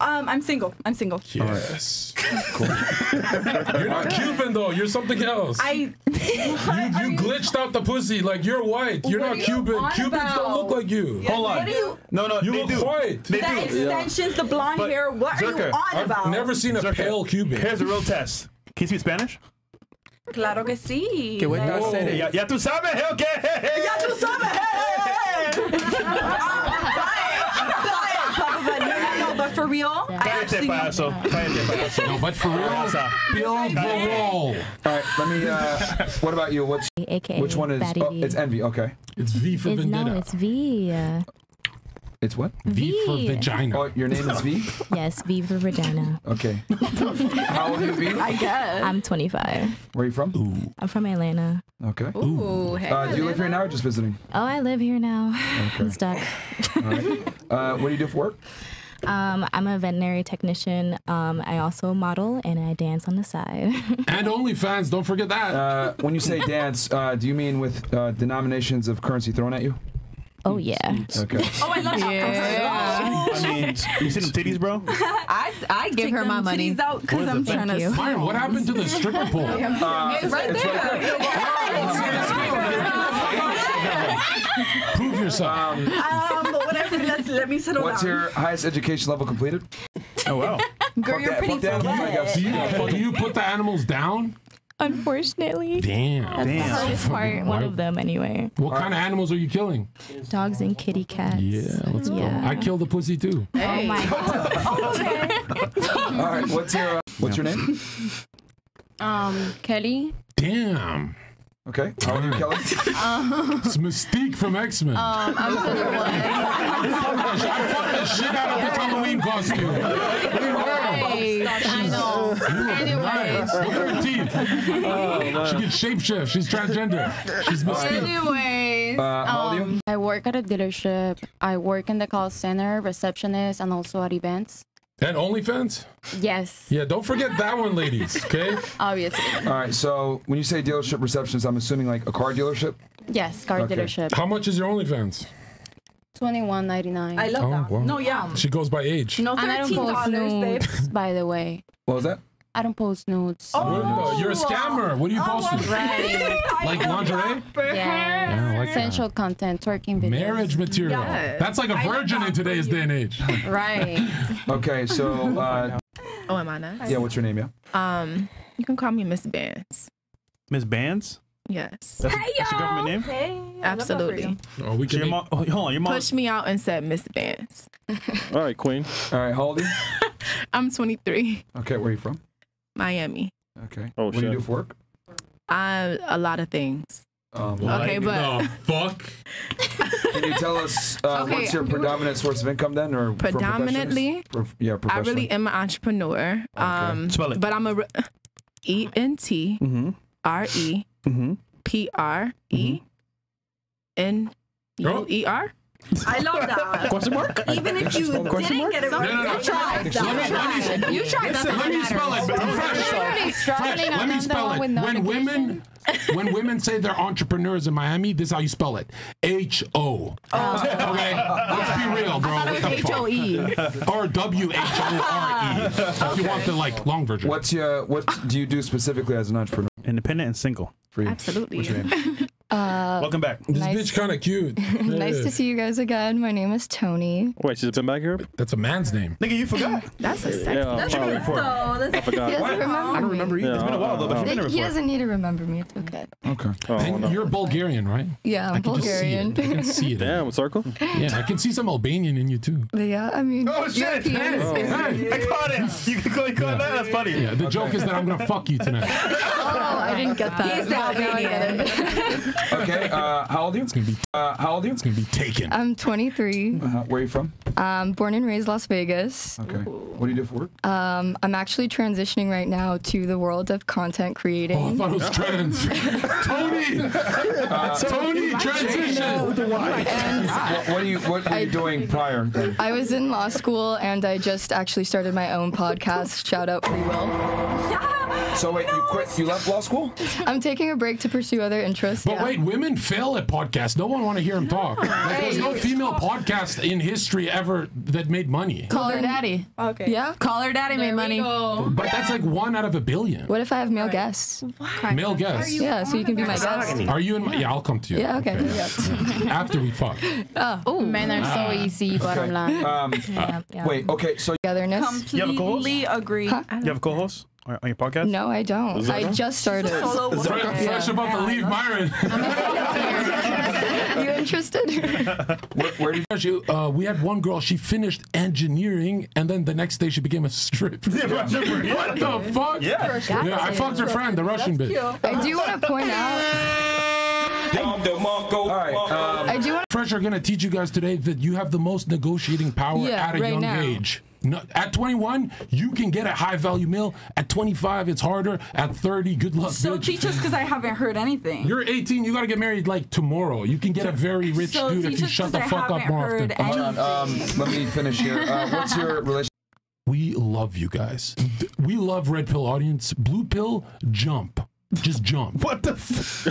[SPEAKER 18] Um, I'm single. I'm single.
[SPEAKER 19] Yes. (laughs) You're not Cuban though. You're something else.
[SPEAKER 18] I.
[SPEAKER 19] you, you (laughs) glitched out the pussy like you're white. You're
[SPEAKER 18] What
[SPEAKER 19] not
[SPEAKER 18] you
[SPEAKER 19] Cuban.
[SPEAKER 18] on
[SPEAKER 19] Cubans don't look like you.
[SPEAKER 3] Hold on.
[SPEAKER 18] What are you?
[SPEAKER 3] No, no,
[SPEAKER 19] You
[SPEAKER 3] they
[SPEAKER 19] look
[SPEAKER 3] do.
[SPEAKER 19] white.
[SPEAKER 3] They
[SPEAKER 18] The
[SPEAKER 3] do.
[SPEAKER 18] extensions, the blonde
[SPEAKER 3] But,
[SPEAKER 18] hair. What are you on
[SPEAKER 19] I've
[SPEAKER 18] about?
[SPEAKER 19] never seen a
[SPEAKER 3] Zherka,
[SPEAKER 19] pale Cuban.
[SPEAKER 3] Here's a real test. Can you speak Spanish?
[SPEAKER 18] Claro que sí.
[SPEAKER 12] Que vuelta a
[SPEAKER 18] Like-
[SPEAKER 12] hacer
[SPEAKER 3] Ya, ya tú sabes, ¿eh? ¿ok?
[SPEAKER 18] Ya tú sabes. But no, no, no, but for real, I
[SPEAKER 3] Cállate,
[SPEAKER 18] actually know-
[SPEAKER 3] payaso. Cállate, payaso.
[SPEAKER 19] No, but for real,
[SPEAKER 3] Pasa.
[SPEAKER 19] build the wall.
[SPEAKER 1] All right. Let me. Uh, what about you? What's
[SPEAKER 21] AKA
[SPEAKER 1] which one is? Oh, it's envy. Okay.
[SPEAKER 19] It's V for
[SPEAKER 21] It's, no, it's V. Uh,
[SPEAKER 1] It's what?
[SPEAKER 19] V for vagina.
[SPEAKER 1] Oh, your name is V. (laughs)
[SPEAKER 21] yes, V for vagina.
[SPEAKER 1] Okay. How old are you, V?
[SPEAKER 18] I guess.
[SPEAKER 21] I'm 25.
[SPEAKER 1] Where are you from?
[SPEAKER 21] I'm from Atlanta.
[SPEAKER 1] Okay.
[SPEAKER 18] Ooh, hey.
[SPEAKER 1] Uh, do you live here now or just visiting?
[SPEAKER 21] Oh, I live here now.
[SPEAKER 1] Okay.
[SPEAKER 21] I'm stuck.
[SPEAKER 1] All right. (laughs) Uh, what do you do for work?
[SPEAKER 21] Um, I'm a veterinary technician. Um, I also model and I dance on the side. (laughs)
[SPEAKER 19] And OnlyFans, don't forget that.
[SPEAKER 1] Uh, when you say (laughs) dance, uh, do you mean with uh, denominations of currency thrown at you?
[SPEAKER 21] oh yeah.
[SPEAKER 1] Okay. (laughs)
[SPEAKER 18] Oh, I love
[SPEAKER 15] Yeah.
[SPEAKER 3] I mean, you see them titties, bro?
[SPEAKER 15] I, I give
[SPEAKER 18] Take
[SPEAKER 15] her my money.
[SPEAKER 18] titties out because I'm trying to.
[SPEAKER 19] Myron, what happened to the stripper pole?
[SPEAKER 1] Uh,
[SPEAKER 18] It's right there. (laughs)
[SPEAKER 19] Prove yourself.
[SPEAKER 18] Um, but whatever. Let's let me settle
[SPEAKER 1] What's
[SPEAKER 18] down.
[SPEAKER 1] your highest education level completed?
[SPEAKER 3] Oh, wow.
[SPEAKER 18] Girl,
[SPEAKER 1] Fuck
[SPEAKER 18] you're
[SPEAKER 1] that-
[SPEAKER 18] pretty
[SPEAKER 1] fuck that,
[SPEAKER 18] full
[SPEAKER 1] I guess.
[SPEAKER 19] do, you, do you put the animals down?
[SPEAKER 21] Unfortunately.
[SPEAKER 19] Damn.
[SPEAKER 21] That's the
[SPEAKER 3] Damn.
[SPEAKER 21] hardest part. One of them, anyway.
[SPEAKER 19] What kind of animals are you killing?
[SPEAKER 21] Dogs and kitty cats.
[SPEAKER 19] Yeah, let's go. I killed a pussy too.
[SPEAKER 21] Oh my god. (laughs)
[SPEAKER 1] All right. What's your uh, What's your name?
[SPEAKER 8] Um, Kelly.
[SPEAKER 19] Damn.
[SPEAKER 1] Okay. How are you, Kelly?
[SPEAKER 19] It's Mystique from X Men.
[SPEAKER 8] Um, I'm 21. (laughs)
[SPEAKER 19] I fucked the shit out of this Halloween costume.
[SPEAKER 8] I know.
[SPEAKER 19] Nice. Look at her teeth. she gets shapeshift. She's transgender. She's Mystique.
[SPEAKER 8] Anyways,
[SPEAKER 1] Uh, how old are you?
[SPEAKER 8] um, I work at a dealership. I work in the call center, receptionist, and also at events.
[SPEAKER 19] And OnlyFans?
[SPEAKER 8] Yes,
[SPEAKER 19] Yeah, don't forget that one, ladies. Okay. (laughs)
[SPEAKER 8] obviously.
[SPEAKER 1] All right. So when you say dealership receptionist, I'm assuming like a car dealership.
[SPEAKER 8] Yes, car
[SPEAKER 1] Okay.
[SPEAKER 8] dealership.
[SPEAKER 19] How much is your OnlyFans?
[SPEAKER 8] Twenty one ninety nine.
[SPEAKER 18] I love
[SPEAKER 19] Oh,
[SPEAKER 18] that.
[SPEAKER 19] wow.
[SPEAKER 18] No, yeah.
[SPEAKER 19] She goes by age.
[SPEAKER 18] No,
[SPEAKER 8] And I don't
[SPEAKER 18] thirteen
[SPEAKER 8] post
[SPEAKER 18] dollars, babe.
[SPEAKER 8] by the way.
[SPEAKER 1] What was that?
[SPEAKER 8] I don't post nudes.
[SPEAKER 19] What? You're a scammer. What are you posting?
[SPEAKER 8] Right. (laughs)
[SPEAKER 19] Like lingerie?
[SPEAKER 8] Yeah.
[SPEAKER 19] Yeah, I like that.
[SPEAKER 8] Sensual content, twerking videos.
[SPEAKER 19] Marriage material.
[SPEAKER 18] Yes.
[SPEAKER 19] That's like a virgin in today's day and age. (laughs)
[SPEAKER 8] Right.
[SPEAKER 1] Okay. So uh,
[SPEAKER 22] Oh, am I next?
[SPEAKER 1] Yeah, what's your name? Yeah.
[SPEAKER 22] Um, you can call me Miss Bands.
[SPEAKER 3] Miss Bands?
[SPEAKER 22] Yes.
[SPEAKER 3] That's, that's your government name?
[SPEAKER 22] Hey, absolutely.
[SPEAKER 19] Oh, we
[SPEAKER 3] So your mom, oh, hold on, your mom.
[SPEAKER 22] Pushed me out and said Miss Bands.
[SPEAKER 17] All right, Queen.
[SPEAKER 1] All right, how old are you? (laughs)
[SPEAKER 22] I'm 23,
[SPEAKER 1] Okay, where are you from?
[SPEAKER 22] Miami.
[SPEAKER 1] Okay.
[SPEAKER 17] Oh,
[SPEAKER 1] what do you do for work?
[SPEAKER 22] I a lot of things.
[SPEAKER 1] Um,
[SPEAKER 22] Okay, but-
[SPEAKER 19] the fuck?
[SPEAKER 1] Can you tell us uh, (laughs)
[SPEAKER 22] Okay.
[SPEAKER 1] what's your predominant source of income then, or
[SPEAKER 22] Predominantly,
[SPEAKER 1] professions? Prof- yeah,
[SPEAKER 22] I really am an entrepreneur. Um,
[SPEAKER 3] Spell it.
[SPEAKER 22] But I'm a re- E N T
[SPEAKER 3] Mm-hmm.
[SPEAKER 22] R E
[SPEAKER 3] Mm-hmm.
[SPEAKER 22] P R E N U E R.
[SPEAKER 18] I love that.
[SPEAKER 3] Question mark?
[SPEAKER 18] Even if you
[SPEAKER 3] Question
[SPEAKER 18] didn't
[SPEAKER 3] mark?
[SPEAKER 18] get it
[SPEAKER 19] No,
[SPEAKER 18] right,
[SPEAKER 19] no, no.
[SPEAKER 18] you tried.
[SPEAKER 19] Let me- let me-
[SPEAKER 18] You tried. That's
[SPEAKER 19] Let
[SPEAKER 18] what
[SPEAKER 19] me spell it. Fresh. Fresh. Let me spell it. When women, when women say they're entrepreneurs in Miami, this is how you spell it: H O. Oh. Okay, let's be real, bro.
[SPEAKER 22] I thought it
[SPEAKER 19] What
[SPEAKER 22] was
[SPEAKER 19] the
[SPEAKER 22] H-O-E.
[SPEAKER 19] Or W H O R E. If you want the like long version.
[SPEAKER 1] What's your what do you do specifically as an entrepreneur?
[SPEAKER 3] Independent and single.
[SPEAKER 1] For you.
[SPEAKER 22] Absolutely.
[SPEAKER 1] What's your name?
[SPEAKER 8] Uh,
[SPEAKER 3] Welcome back.
[SPEAKER 19] This
[SPEAKER 8] Nice.
[SPEAKER 19] bitch kind of cute. (laughs)
[SPEAKER 8] nice to see you guys again. My name is Tony.
[SPEAKER 17] Wait, she's been back here?
[SPEAKER 19] That's a man's name.
[SPEAKER 3] Nigga, you forgot. (laughs)
[SPEAKER 22] That's a sexy.
[SPEAKER 17] Yeah,
[SPEAKER 18] That's
[SPEAKER 17] probably.
[SPEAKER 18] good though. That's
[SPEAKER 17] I (laughs) forgot.
[SPEAKER 8] He doesn't remember
[SPEAKER 3] I don't remember
[SPEAKER 8] me.
[SPEAKER 3] either. It's been a while though, but you've been there
[SPEAKER 8] He doesn't need to remember me. It's okay.
[SPEAKER 1] Okay.
[SPEAKER 17] Oh,
[SPEAKER 19] And
[SPEAKER 17] no.
[SPEAKER 19] you're Bulgarian, right?
[SPEAKER 8] Yeah, I'm
[SPEAKER 19] I can just see
[SPEAKER 8] Bulgarian.
[SPEAKER 19] I can see it.
[SPEAKER 17] Damn, circle?
[SPEAKER 19] Yeah, I can see some Albanian in you too.
[SPEAKER 8] yeah, I mean,
[SPEAKER 3] Oh shit!
[SPEAKER 8] European.
[SPEAKER 3] Oh. I caught it. You can call, you caught that. That's funny.
[SPEAKER 19] Yeah, the joke is that I'm gonna fuck you tonight.
[SPEAKER 8] Oh, I didn't get that.
[SPEAKER 18] He's
[SPEAKER 8] Now I get it.
[SPEAKER 1] Okay. Uh, how old are you?
[SPEAKER 19] It's gonna be.
[SPEAKER 1] Uh, how old are you?
[SPEAKER 19] It's gonna be taken.
[SPEAKER 8] I'm 23.
[SPEAKER 1] Uh, where are you from?
[SPEAKER 8] Um, born and raised Las Vegas.
[SPEAKER 1] Okay. What do you do for work?
[SPEAKER 8] Um, I'm actually transitioning right now to the world of content creating.
[SPEAKER 19] Oh, I thought it was trans. (laughs) Tony, (laughs)
[SPEAKER 1] Uh,
[SPEAKER 19] Tony, transition.
[SPEAKER 1] what, what are you What were you doing prior?
[SPEAKER 8] I was in law school and I just actually started my own podcast. Shout out Free Will.
[SPEAKER 1] So wait, you quit? You left law school?
[SPEAKER 8] I'm taking a break to pursue other interests.
[SPEAKER 19] But
[SPEAKER 8] yeah.
[SPEAKER 19] wait, women fail at podcasts. No one want to hear him talk. Like, there's no female podcast in history ever that made money.
[SPEAKER 6] Call her daddy.
[SPEAKER 22] Okay.
[SPEAKER 8] Yeah.
[SPEAKER 6] Call her daddy made money.
[SPEAKER 19] But that's like one out of a billion.
[SPEAKER 8] What if I have male guests?
[SPEAKER 19] Male guests.
[SPEAKER 8] Yeah, so you can be my guest.
[SPEAKER 19] Are you in my? Yeah, I'll come to you.
[SPEAKER 8] Yeah, okay. Yeah.
[SPEAKER 19] After we fuck.
[SPEAKER 8] Oh,
[SPEAKER 9] Men are
[SPEAKER 19] Ah.
[SPEAKER 9] so easy, bottom line.
[SPEAKER 1] Um,
[SPEAKER 9] Yeah, yeah.
[SPEAKER 1] wait. Okay. So
[SPEAKER 8] togetherness.
[SPEAKER 3] You have a co-host?
[SPEAKER 18] Completely agree.
[SPEAKER 3] You have a co-host on on your podcast?
[SPEAKER 8] No, I don't. I just started.
[SPEAKER 19] Fre- Fresh about to leave Myron. (laughs)
[SPEAKER 8] you interested?
[SPEAKER 1] where, where did
[SPEAKER 19] She, uh, we had one girl. She finished engineering, and then the next day she became a stripper. Yeah, (laughs) what the fuck?
[SPEAKER 3] Yeah.
[SPEAKER 19] Yeah, I fucked her friend, the Russian bitch.
[SPEAKER 8] I do want to point out.
[SPEAKER 1] All right. Um,
[SPEAKER 8] I do want.
[SPEAKER 19] Fresh are gonna teach you guys today that you have the most negotiating power
[SPEAKER 8] Yeah,
[SPEAKER 19] at a
[SPEAKER 8] right
[SPEAKER 19] young
[SPEAKER 8] now.
[SPEAKER 19] age. No, at 21, you can get a high value meal. At 25, it's harder. At 30, good luck,
[SPEAKER 18] So
[SPEAKER 19] bitch.
[SPEAKER 18] teach us because I haven't heard anything.
[SPEAKER 19] You're 18. You gotta get married like tomorrow. You can get a very rich
[SPEAKER 18] So
[SPEAKER 19] dude if you shut the
[SPEAKER 18] I
[SPEAKER 19] fuck up
[SPEAKER 18] haven't
[SPEAKER 19] more often.
[SPEAKER 1] hold on. Um, let me finish here. Uh, what's your (laughs) relationship?
[SPEAKER 19] We love you guys. We love red pill audience. Blue pill, jump. Just jump.
[SPEAKER 3] What the? F-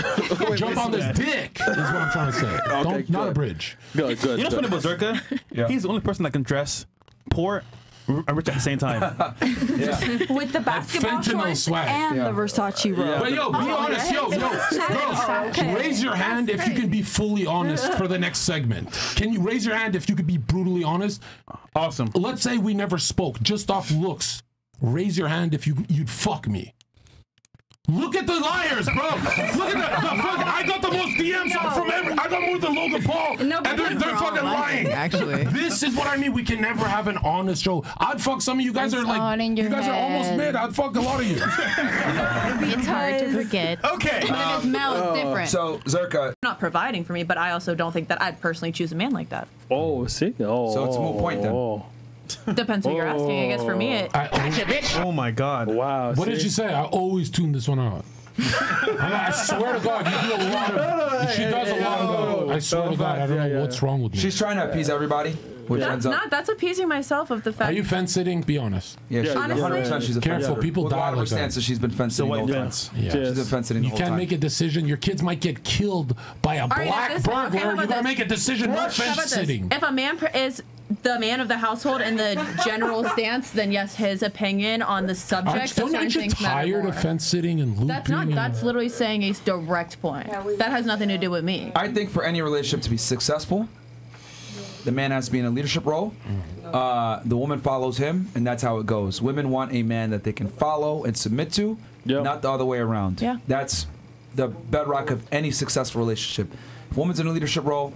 [SPEAKER 3] (laughs)
[SPEAKER 19] jump on this dick is what I'm trying to say. Don't, not a bridge.
[SPEAKER 17] Good, good.
[SPEAKER 3] you know
[SPEAKER 17] good.
[SPEAKER 3] what's funny about Zherka?
[SPEAKER 1] Yeah.
[SPEAKER 3] He's the only person that can dress poor and rich at the same time. (laughs)
[SPEAKER 1] Yeah.
[SPEAKER 18] With the basketball
[SPEAKER 19] fentanyl
[SPEAKER 18] shorts
[SPEAKER 19] swag.
[SPEAKER 18] and
[SPEAKER 1] Yeah.
[SPEAKER 18] the Versace robe.
[SPEAKER 19] But yo, be oh, honest, yo, yo, girls,
[SPEAKER 18] Okay.
[SPEAKER 19] raise your hand if you can be fully honest for the next segment. Can you raise your hand if you could be brutally honest?
[SPEAKER 3] Awesome.
[SPEAKER 19] Let's say we never spoke, just off looks. Raise your hand if you you'd fuck me. Look at the liars, bro. (laughs) Look at the, the fuck. I got the most DMs from every. I got more than Logan Paul,
[SPEAKER 18] No,
[SPEAKER 19] and they're, they're
[SPEAKER 18] we're
[SPEAKER 19] fucking
[SPEAKER 18] lying.
[SPEAKER 19] lying.
[SPEAKER 23] Actually.
[SPEAKER 19] This is what I mean. We can never have an honest show. I'd fuck some of you guys
[SPEAKER 9] It's
[SPEAKER 19] are like
[SPEAKER 9] all in
[SPEAKER 19] you
[SPEAKER 9] your
[SPEAKER 19] guys are almost
[SPEAKER 9] head.
[SPEAKER 19] mid. I'd fuck a lot of you.
[SPEAKER 9] It's hard to forget.
[SPEAKER 3] Okay.
[SPEAKER 9] But if it's Mel, it's oh, different.
[SPEAKER 1] So Zherka.
[SPEAKER 18] Not providing for me, but I also don't think that I'd personally choose a man like that.
[SPEAKER 17] Oh, see? Oh.
[SPEAKER 1] So it's a moot point then.
[SPEAKER 17] Oh. oh.
[SPEAKER 18] Depends who you're asking. I guess for me, it. Oh.
[SPEAKER 19] I always-
[SPEAKER 3] Oh my God.
[SPEAKER 17] Wow.
[SPEAKER 19] What
[SPEAKER 17] see?
[SPEAKER 19] did she say? I always tune this one out. I (laughs) I swear to God, you do a lot of. She does a lot of. I swear to God, I don't
[SPEAKER 17] Yeah,
[SPEAKER 19] know
[SPEAKER 17] yeah,
[SPEAKER 19] what's wrong with me.
[SPEAKER 1] She's trying to appease everybody, which
[SPEAKER 18] That's
[SPEAKER 1] ends up.
[SPEAKER 18] not. That's appeasing myself of the fact.
[SPEAKER 19] Are you fence sitting? Be honest.
[SPEAKER 1] Yeah, she's
[SPEAKER 18] Honestly-
[SPEAKER 1] 100% she's a
[SPEAKER 19] Careful,
[SPEAKER 1] fence sitter.
[SPEAKER 19] people
[SPEAKER 1] With
[SPEAKER 19] die
[SPEAKER 1] lot of her
[SPEAKER 19] like that.
[SPEAKER 1] stances, she's been fence sitting the whole time.
[SPEAKER 3] fence?
[SPEAKER 19] Yeah.
[SPEAKER 1] She's been fence sitting
[SPEAKER 19] You can't
[SPEAKER 1] time.
[SPEAKER 19] make a decision. Your kids might get killed by a
[SPEAKER 18] All right,
[SPEAKER 19] black
[SPEAKER 18] if this- okay,
[SPEAKER 19] burglar. you gotta
[SPEAKER 18] this?
[SPEAKER 19] make a decision. No
[SPEAKER 18] How
[SPEAKER 19] fence sitting.
[SPEAKER 18] If a man pr- is the man of the household and the general stance, (laughs) then yes, his opinion on the subject
[SPEAKER 19] Aren't,
[SPEAKER 18] of
[SPEAKER 19] don't
[SPEAKER 18] certain
[SPEAKER 19] aren't you
[SPEAKER 18] things
[SPEAKER 19] tired of fence sitting and looping?
[SPEAKER 18] That's not.
[SPEAKER 19] and-
[SPEAKER 18] That's literally saying a direct point. That has nothing to do with me.
[SPEAKER 1] I think for any relationship to be successful, the man has to be in a leadership role. Uh, the woman follows him, and that's how it goes. Women want a man that they can follow and submit to, not the other way around.
[SPEAKER 22] Yeah.
[SPEAKER 1] That's the bedrock of any successful relationship. If woman's in a leadership role,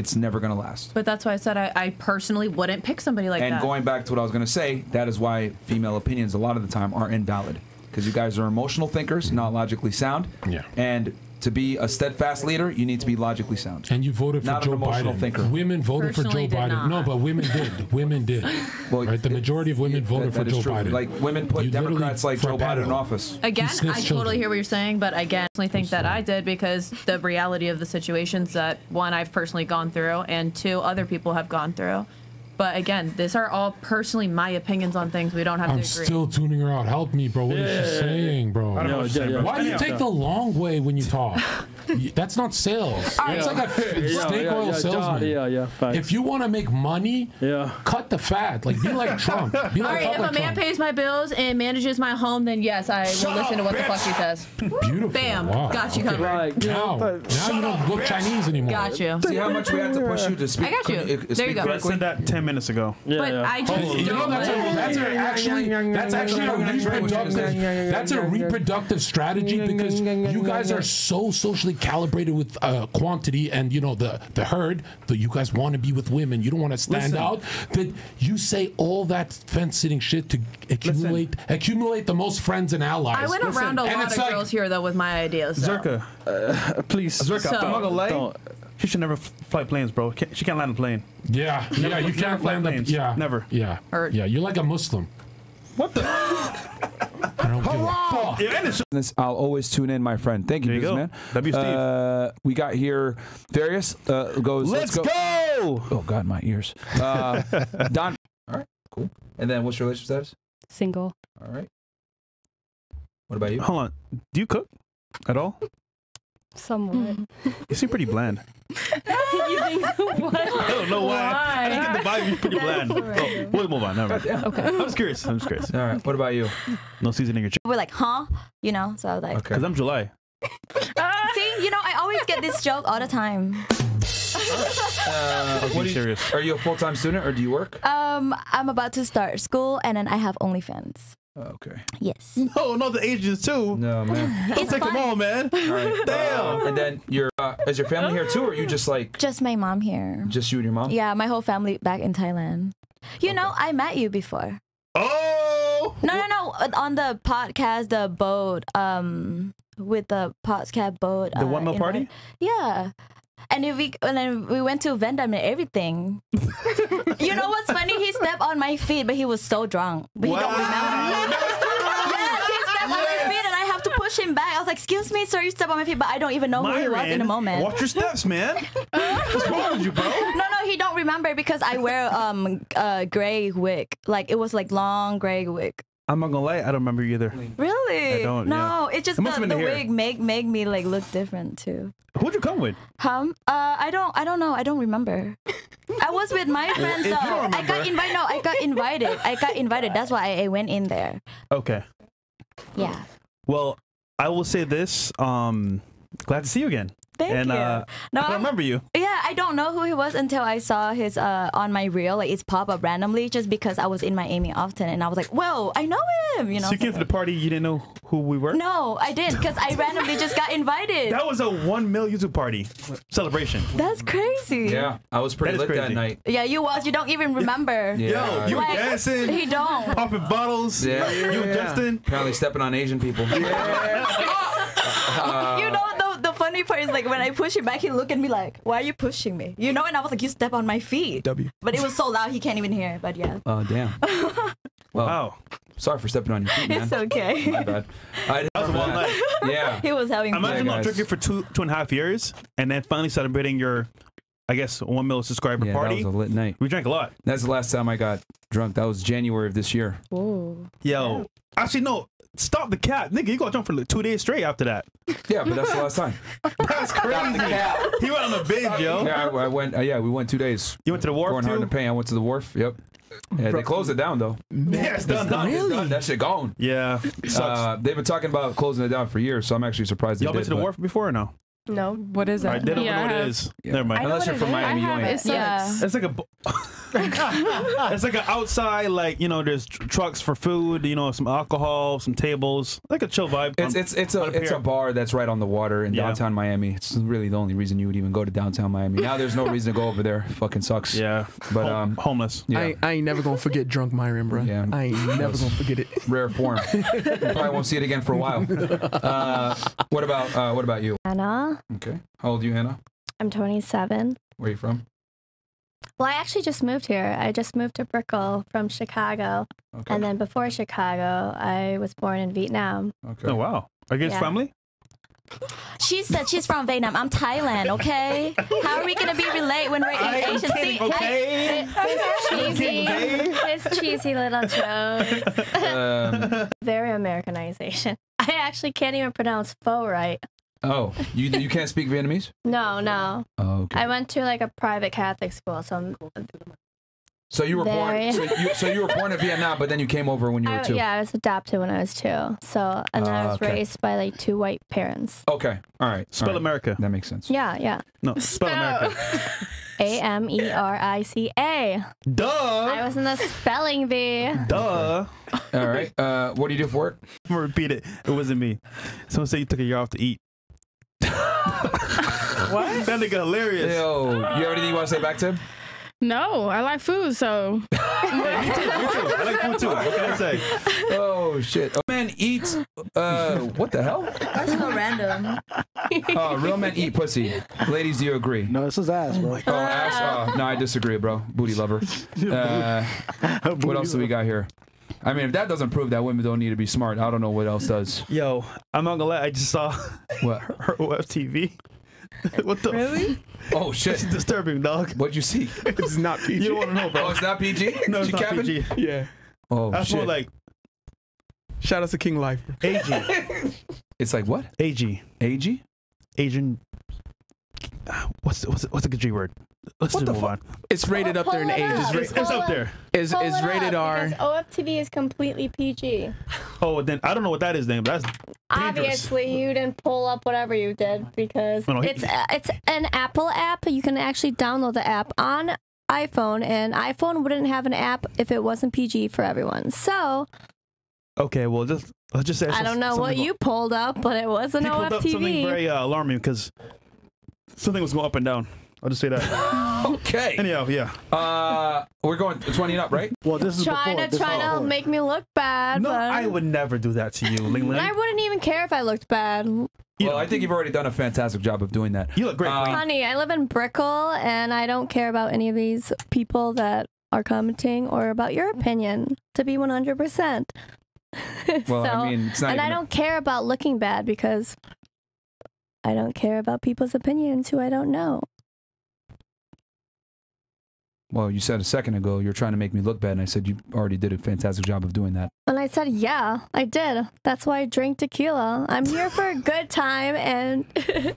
[SPEAKER 1] it's never going to last.
[SPEAKER 22] But that's why I said I, I personally wouldn't pick somebody like
[SPEAKER 1] and
[SPEAKER 22] that.
[SPEAKER 1] And going back to what I was going to say, that is why female opinions a lot of the time are invalid because you guys are emotional thinkers, not logically sound.
[SPEAKER 19] Yeah.
[SPEAKER 1] And to be a steadfast leader, you need to be logically sound.
[SPEAKER 19] And you voted for
[SPEAKER 1] not
[SPEAKER 19] Joe
[SPEAKER 1] an emotional
[SPEAKER 19] Biden.
[SPEAKER 1] thinker.
[SPEAKER 19] Women voted for Joe Biden.
[SPEAKER 1] not.
[SPEAKER 19] No, but women did. Women did. (laughs) right? The majority of women voted
[SPEAKER 1] that
[SPEAKER 19] for
[SPEAKER 1] is
[SPEAKER 19] Joe
[SPEAKER 1] true.
[SPEAKER 19] Biden.
[SPEAKER 1] Like women put
[SPEAKER 19] You
[SPEAKER 1] Democrats like Joe Biden in office.
[SPEAKER 22] Again,
[SPEAKER 19] He sniffs
[SPEAKER 22] I
[SPEAKER 19] children.
[SPEAKER 22] totally hear what you're saying, but again, I personally think that I did because the reality of the situations that one I've personally gone through and two other people have gone through. But again, these are all personally my opinions on things. We don't have
[SPEAKER 19] I'm
[SPEAKER 22] to agree.
[SPEAKER 19] still tuning her out. Help me, bro. What is
[SPEAKER 22] Yeah.
[SPEAKER 19] she saying, bro?
[SPEAKER 22] I don't know what she's saying, bro.
[SPEAKER 19] Why do you take the long way when you talk? Y- (laughs) That's not sales.
[SPEAKER 17] Yeah.
[SPEAKER 19] It's like a f-
[SPEAKER 17] Yeah,
[SPEAKER 19] snake
[SPEAKER 17] yeah,
[SPEAKER 19] oil
[SPEAKER 17] yeah,
[SPEAKER 19] salesman.
[SPEAKER 17] yeah, yeah, facts.
[SPEAKER 19] If you want to make money,
[SPEAKER 17] yeah.
[SPEAKER 19] cut the fat. Like be like Trump. Be like
[SPEAKER 22] right, if
[SPEAKER 19] Papa
[SPEAKER 22] a man
[SPEAKER 19] Trump.
[SPEAKER 22] pays my bills and manages my home, then yes, I will listen to what the fuck he says.
[SPEAKER 19] Beautiful.
[SPEAKER 22] Bam,
[SPEAKER 19] Wow.
[SPEAKER 22] got you
[SPEAKER 19] Okay.
[SPEAKER 22] covered.
[SPEAKER 19] Now, now you don't look Chinese anymore.
[SPEAKER 22] Got you.
[SPEAKER 1] See how much we had to push you to speak.
[SPEAKER 22] I got you. There you go.
[SPEAKER 3] I said that ten minutes ago.
[SPEAKER 22] But I just oh,
[SPEAKER 19] you know
[SPEAKER 22] don't
[SPEAKER 19] that's a, that's a actually that's actually a reproductive that's a reproductive strategy because you guys are so socially calibrated with uh, quantity and you know the the herd that you guys want to be with women you don't want to stand
[SPEAKER 3] Listen.
[SPEAKER 19] out that you say all that fence sitting shit to accumulate accumulate the most friends and allies.
[SPEAKER 22] I went around a
[SPEAKER 19] And
[SPEAKER 22] lot of
[SPEAKER 19] like-
[SPEAKER 22] girls here though with my ideas. though.
[SPEAKER 3] Zherka,
[SPEAKER 17] uh, please.
[SPEAKER 3] Zherka,
[SPEAKER 22] So-
[SPEAKER 3] I'm not gonna lie.
[SPEAKER 17] Don't.
[SPEAKER 3] She should never f- fly planes, bro. She can't land a plane.
[SPEAKER 19] Yeah,
[SPEAKER 3] Never-
[SPEAKER 19] yeah, you can't
[SPEAKER 3] fly
[SPEAKER 19] land up.
[SPEAKER 3] planes.
[SPEAKER 19] Yeah,
[SPEAKER 3] Never.
[SPEAKER 19] Yeah, yeah, you're like a Muslim.
[SPEAKER 3] What the?
[SPEAKER 19] I don't give a fuck.
[SPEAKER 3] Yeah, and it's-
[SPEAKER 1] This, I'll always tune in, my friend. Thank you,
[SPEAKER 3] There you go.
[SPEAKER 1] businessman.
[SPEAKER 3] W. Steve.
[SPEAKER 1] Uh, we got here. Various uh, goes.
[SPEAKER 3] Let's
[SPEAKER 1] go.
[SPEAKER 3] go!
[SPEAKER 1] Oh God, my ears. Uh, (laughs) Don. All right, cool. And then what's your relationship status?
[SPEAKER 24] Single.
[SPEAKER 1] All right. What about you?
[SPEAKER 3] Hold on. Do you cook at all?
[SPEAKER 24] Somewhat.
[SPEAKER 3] You seem pretty bland. (laughs) (laughs)
[SPEAKER 24] you think what?
[SPEAKER 3] I don't know why. I just get the vibe you're pretty bland. Oh, we'll move on. Never mind.
[SPEAKER 24] Okay.
[SPEAKER 3] I'm just curious. I'm just curious.
[SPEAKER 1] All right. What about you?
[SPEAKER 3] No seasoning your chicken.
[SPEAKER 25] We're like, huh? You know, so I was like,
[SPEAKER 1] Okay.
[SPEAKER 3] Because I'm July. (laughs)
[SPEAKER 25] see, you know, I always get this joke all the time.
[SPEAKER 1] Uh, what are, you,
[SPEAKER 3] serious.
[SPEAKER 1] are you a full time student or do you work?
[SPEAKER 25] Um, I'm about to start school and then I have OnlyFans.
[SPEAKER 1] Okay.
[SPEAKER 25] Yes. (laughs)
[SPEAKER 3] No, not the Asians too.
[SPEAKER 1] No, man. (laughs)
[SPEAKER 3] Don't take them all, man. (laughs)
[SPEAKER 1] All right.
[SPEAKER 3] Damn.
[SPEAKER 1] Uh, and then your uh, is your family here too, or are you just like
[SPEAKER 25] Just my mom here.
[SPEAKER 1] just you and your mom?
[SPEAKER 25] Yeah, my whole family back in Thailand. You know, I met you before.
[SPEAKER 3] Oh.
[SPEAKER 25] No, no, no. uh, On the podcast, the boat, um, with the podcast boat.
[SPEAKER 3] The
[SPEAKER 25] uh,
[SPEAKER 3] one meal
[SPEAKER 25] in
[SPEAKER 3] party?
[SPEAKER 25] our- yeah. And we and then we went to Vendam and everything. (laughs) you know what's funny? He stepped on my feet, but he was so drunk. But he don't remember. yes, he stepped on my feet, and I have to push him back. I was like, "Excuse me, sir, you stepped on my feet," but I don't even know who he was in the
[SPEAKER 3] Myron,
[SPEAKER 25] moment.
[SPEAKER 3] Watch your steps, man. (laughs) What's wrong with you, bro?
[SPEAKER 25] No, no, he don't remember because I wear um a gray wig. Like it was like long gray wig.
[SPEAKER 3] I'm not gonna lie. I don't remember either.
[SPEAKER 25] Really?
[SPEAKER 3] I don't,
[SPEAKER 25] No,
[SPEAKER 3] yeah.
[SPEAKER 25] it just
[SPEAKER 3] It
[SPEAKER 25] the, the
[SPEAKER 3] the
[SPEAKER 25] wig make make me like look different too.
[SPEAKER 3] Who'd you come with?
[SPEAKER 25] Um, uh, I don't, I don't know, I don't remember. I was with my friends
[SPEAKER 3] If
[SPEAKER 25] though. I got invited. No, I got invited. I got invited. That's why I, I went in there.
[SPEAKER 3] Okay.
[SPEAKER 25] Yeah.
[SPEAKER 3] Well, I will say this. Um, glad to see you again.
[SPEAKER 25] Thank
[SPEAKER 3] and,
[SPEAKER 25] you.
[SPEAKER 3] Uh,
[SPEAKER 25] No,
[SPEAKER 3] I don't remember you.
[SPEAKER 25] Yeah, I don't know who he was until I saw his uh on my reel. Like it's pop up randomly just because I was in my Miami often, and I was like, "Whoa, I know him!" You know.
[SPEAKER 3] so you came to the party. You didn't know who we were.
[SPEAKER 25] no, I didn't because I randomly just got invited.
[SPEAKER 3] That was a one mil YouTube party celebration.
[SPEAKER 25] That's crazy.
[SPEAKER 1] Yeah, I was pretty
[SPEAKER 3] That is
[SPEAKER 1] lit that night.
[SPEAKER 25] Yeah, you was. You don't even remember.
[SPEAKER 1] Yeah.
[SPEAKER 3] Yo, you were
[SPEAKER 25] Like,
[SPEAKER 3] dancing.
[SPEAKER 25] He don't.
[SPEAKER 3] Popping bottles.
[SPEAKER 1] Yeah.
[SPEAKER 3] You and Justin.
[SPEAKER 1] Apparently stepping on Asian people. Uh, (laughs)
[SPEAKER 25] funny part is like when I push him back, he look at me like, "Why are you pushing me?" You know, and I was like, "You step on my feet."
[SPEAKER 1] W.
[SPEAKER 25] But it was so loud he can't even hear. But yeah,
[SPEAKER 1] Oh damn. (laughs) Well,
[SPEAKER 3] wow.
[SPEAKER 1] Sorry for stepping on your feet, man.
[SPEAKER 25] it's okay. (laughs)
[SPEAKER 1] My bad. I
[SPEAKER 3] That was a wild night.
[SPEAKER 1] Yeah. (laughs)
[SPEAKER 25] he was having
[SPEAKER 3] Imagine
[SPEAKER 25] fun.
[SPEAKER 3] not drinking for two two and a half years, and then finally celebrating your, I guess, one mil subscriber
[SPEAKER 1] Yeah,
[SPEAKER 3] party.
[SPEAKER 1] that was a lit night.
[SPEAKER 3] we drank a lot.
[SPEAKER 1] That's the last time I got drunk. That was January of this year.
[SPEAKER 25] Whoa.
[SPEAKER 3] Yo, actually no. Stop the cat, nigga. You got drunk for like two days straight after that.
[SPEAKER 1] Yeah, but that's the last time. (laughs)
[SPEAKER 3] That's crazy. he went on a binge, yo.
[SPEAKER 1] Yeah, I, I went. Uh, yeah, we went two days.
[SPEAKER 3] You went to the wharf
[SPEAKER 1] Going hard in
[SPEAKER 3] too.
[SPEAKER 1] the paint. I went to the wharf. Yep. Yeah, they closed it down though.
[SPEAKER 3] Yeah, it's done.
[SPEAKER 1] done.
[SPEAKER 3] Really?
[SPEAKER 1] It's done. That shit gone.
[SPEAKER 3] Yeah.
[SPEAKER 1] Uh, they've been talking about closing it down for years, so I'm actually surprised they
[SPEAKER 3] Y'all
[SPEAKER 1] did.
[SPEAKER 3] been to the
[SPEAKER 1] but-
[SPEAKER 3] wharf before or no?
[SPEAKER 15] No.
[SPEAKER 24] What is
[SPEAKER 3] All
[SPEAKER 24] it?
[SPEAKER 3] right, they don't
[SPEAKER 24] Yeah,
[SPEAKER 3] know
[SPEAKER 24] I
[SPEAKER 3] what it
[SPEAKER 24] have-
[SPEAKER 3] is. Never mind.
[SPEAKER 1] Unless you're from
[SPEAKER 24] is.
[SPEAKER 1] Miami,
[SPEAKER 24] I
[SPEAKER 1] you ain't.
[SPEAKER 24] it. Yeah.
[SPEAKER 3] It's like a. (laughs) it's like an outside, like you know, there's tr- trucks for food, you know, some alcohol, some tables, like a chill vibe.
[SPEAKER 1] It's it's it's a it's a bar that's right on the water in
[SPEAKER 3] Yeah.
[SPEAKER 1] downtown Miami. It's really the only reason you would even go to downtown Miami. Now there's no reason to go over there. Fucking sucks.
[SPEAKER 3] Yeah,
[SPEAKER 1] but
[SPEAKER 3] Hom-
[SPEAKER 1] um,
[SPEAKER 3] homeless.
[SPEAKER 1] Yeah,
[SPEAKER 12] I, ain't- I ain't never gonna forget drunk Myron, bro.
[SPEAKER 1] Yeah.
[SPEAKER 12] I ain't never gonna forget it. (laughs)
[SPEAKER 1] rare form. probably won't see it again for a while. (laughs) Uh, what about uh, what about you?
[SPEAKER 26] Anna,
[SPEAKER 1] Okay, how old are you, Hannah?
[SPEAKER 26] I'm 27.
[SPEAKER 1] Where are you from?
[SPEAKER 26] Well, I actually just moved here. I just moved to Brickell from Chicago.
[SPEAKER 1] Okay.
[SPEAKER 26] And then before Chicago, I was born in Vietnam.
[SPEAKER 1] Okay.
[SPEAKER 3] Oh wow, are you guys
[SPEAKER 26] Yeah.
[SPEAKER 3] family?
[SPEAKER 25] She said she's from Vietnam. I'm Thailand, okay? How are we gonna be relate when we're
[SPEAKER 26] I am
[SPEAKER 25] Asian?
[SPEAKER 26] kidding,
[SPEAKER 25] See,
[SPEAKER 26] okay?
[SPEAKER 25] His
[SPEAKER 26] cheesy, his cheesy little jokes. (laughs)
[SPEAKER 1] Um,
[SPEAKER 26] Very Americanization. I actually can't even pronounce pho right.
[SPEAKER 1] Oh, you you can't speak Vietnamese?
[SPEAKER 26] No, no.
[SPEAKER 1] Oh, okay.
[SPEAKER 26] I went to like a private Catholic school, so I'm,
[SPEAKER 1] So you were born. So you, so you were born in Vietnam, but then you came over when you were
[SPEAKER 26] I,
[SPEAKER 1] two.
[SPEAKER 26] yeah, I was adopted when I was two. So, and then I
[SPEAKER 1] Ah,
[SPEAKER 26] was
[SPEAKER 1] okay.
[SPEAKER 26] raised by like two white parents.
[SPEAKER 1] Okay. All right.
[SPEAKER 3] Spell
[SPEAKER 1] all right.
[SPEAKER 3] America.
[SPEAKER 1] That makes sense.
[SPEAKER 26] Yeah, yeah.
[SPEAKER 3] No, spell America. (laughs)
[SPEAKER 26] A M E R I C A.
[SPEAKER 3] Duh.
[SPEAKER 26] I was in the spelling bee.
[SPEAKER 3] Duh.
[SPEAKER 1] All right. Uh, what do you do for work?
[SPEAKER 3] I'm gonna repeat it. It wasn't me. Someone said you took a year off to eat. (laughs) what? That nigga hilarious.
[SPEAKER 1] Yo, you have anything you want to say back to him?
[SPEAKER 24] No, I like food, so.
[SPEAKER 3] Yeah, me too. Me too. I like food too. What can I say?
[SPEAKER 1] Oh shit! A man eats. Uh, what the hell?
[SPEAKER 25] That's so random.
[SPEAKER 1] Oh, real men eat pussy. Ladies, do you agree?
[SPEAKER 7] No, this is ass, bro.
[SPEAKER 1] Oh, ass. Oh, no, I disagree, bro. Booty lover. (laughs) Uh, what else do we got here? I mean, if that doesn't prove that women don't need to be smart, I don't know what else does.
[SPEAKER 3] Yo, I'm not gonna lie. I just saw
[SPEAKER 1] What? (laughs)
[SPEAKER 3] her OFTV. (laughs) what the?
[SPEAKER 24] Really?
[SPEAKER 1] Oh shit!
[SPEAKER 3] It's disturbing, dog.
[SPEAKER 1] What'd you see? (laughs)
[SPEAKER 12] It's not PG.
[SPEAKER 3] You don't want to know, bro.
[SPEAKER 1] Oh, it's not PG.
[SPEAKER 3] No, it's
[SPEAKER 1] She
[SPEAKER 3] not
[SPEAKER 1] capping?
[SPEAKER 3] PG.
[SPEAKER 12] Yeah.
[SPEAKER 1] Oh
[SPEAKER 3] That's
[SPEAKER 1] shit!
[SPEAKER 3] more like
[SPEAKER 12] Shout out to King Life.
[SPEAKER 3] AG.
[SPEAKER 1] it's like what?
[SPEAKER 3] AG.
[SPEAKER 1] AG?
[SPEAKER 3] Asian. What's what's what's a good G word? Let's
[SPEAKER 12] What
[SPEAKER 3] just
[SPEAKER 12] the
[SPEAKER 3] move
[SPEAKER 12] fuck?
[SPEAKER 3] on.
[SPEAKER 12] It's rated up there in
[SPEAKER 26] Pull
[SPEAKER 12] the
[SPEAKER 26] it
[SPEAKER 12] age. It's,
[SPEAKER 26] up.
[SPEAKER 12] ra-
[SPEAKER 3] It's, it's up there.
[SPEAKER 12] is, is rated
[SPEAKER 26] up,
[SPEAKER 12] R.
[SPEAKER 26] Because OFTV is completely PG.
[SPEAKER 3] Oh, then I don't know what that is, then, but that's dangerous.
[SPEAKER 26] Obviously, you didn't pull up whatever you did because
[SPEAKER 3] No, no, he-
[SPEAKER 26] it's it's an Apple app. You can actually download the app on iPhone, and iPhone wouldn't have an app if it wasn't PG for everyone. So
[SPEAKER 3] Okay, well, just let's just say
[SPEAKER 26] I don't know what
[SPEAKER 3] something-
[SPEAKER 26] you pulled up, but it wasn't
[SPEAKER 3] He pulled up something
[SPEAKER 26] OFTV.
[SPEAKER 3] very uh, alarming because something was going up and down. I'll just say that. (laughs)
[SPEAKER 1] Okay.
[SPEAKER 3] Anyhow, yeah.
[SPEAKER 1] Uh, we're going 20 and up, right?
[SPEAKER 7] Well, this is
[SPEAKER 26] trying
[SPEAKER 7] before.
[SPEAKER 26] to
[SPEAKER 7] this
[SPEAKER 26] trying to make me look bad.
[SPEAKER 3] No,
[SPEAKER 26] but
[SPEAKER 3] I would never do that to you, Ling Ling.
[SPEAKER 26] I wouldn't even care if I looked bad.
[SPEAKER 1] Well, I think you've already done a fantastic job of doing that.
[SPEAKER 3] You look great,
[SPEAKER 1] Uh,
[SPEAKER 26] Honey, I live in Brickell, and I don't care about any of these people that are commenting or about your opinion. To be one hundred percent. (laughs)
[SPEAKER 1] Well, I mean, it's not
[SPEAKER 26] and I
[SPEAKER 1] even a-
[SPEAKER 26] don't care about looking bad because I don't care about people's opinions who I don't know.
[SPEAKER 1] Well, you said a second ago you're trying to make me look bad, and I said you already did a fantastic job of doing that.
[SPEAKER 26] And I said, yeah, I did. That's why I drink tequila. I'm here for a good time and (laughs)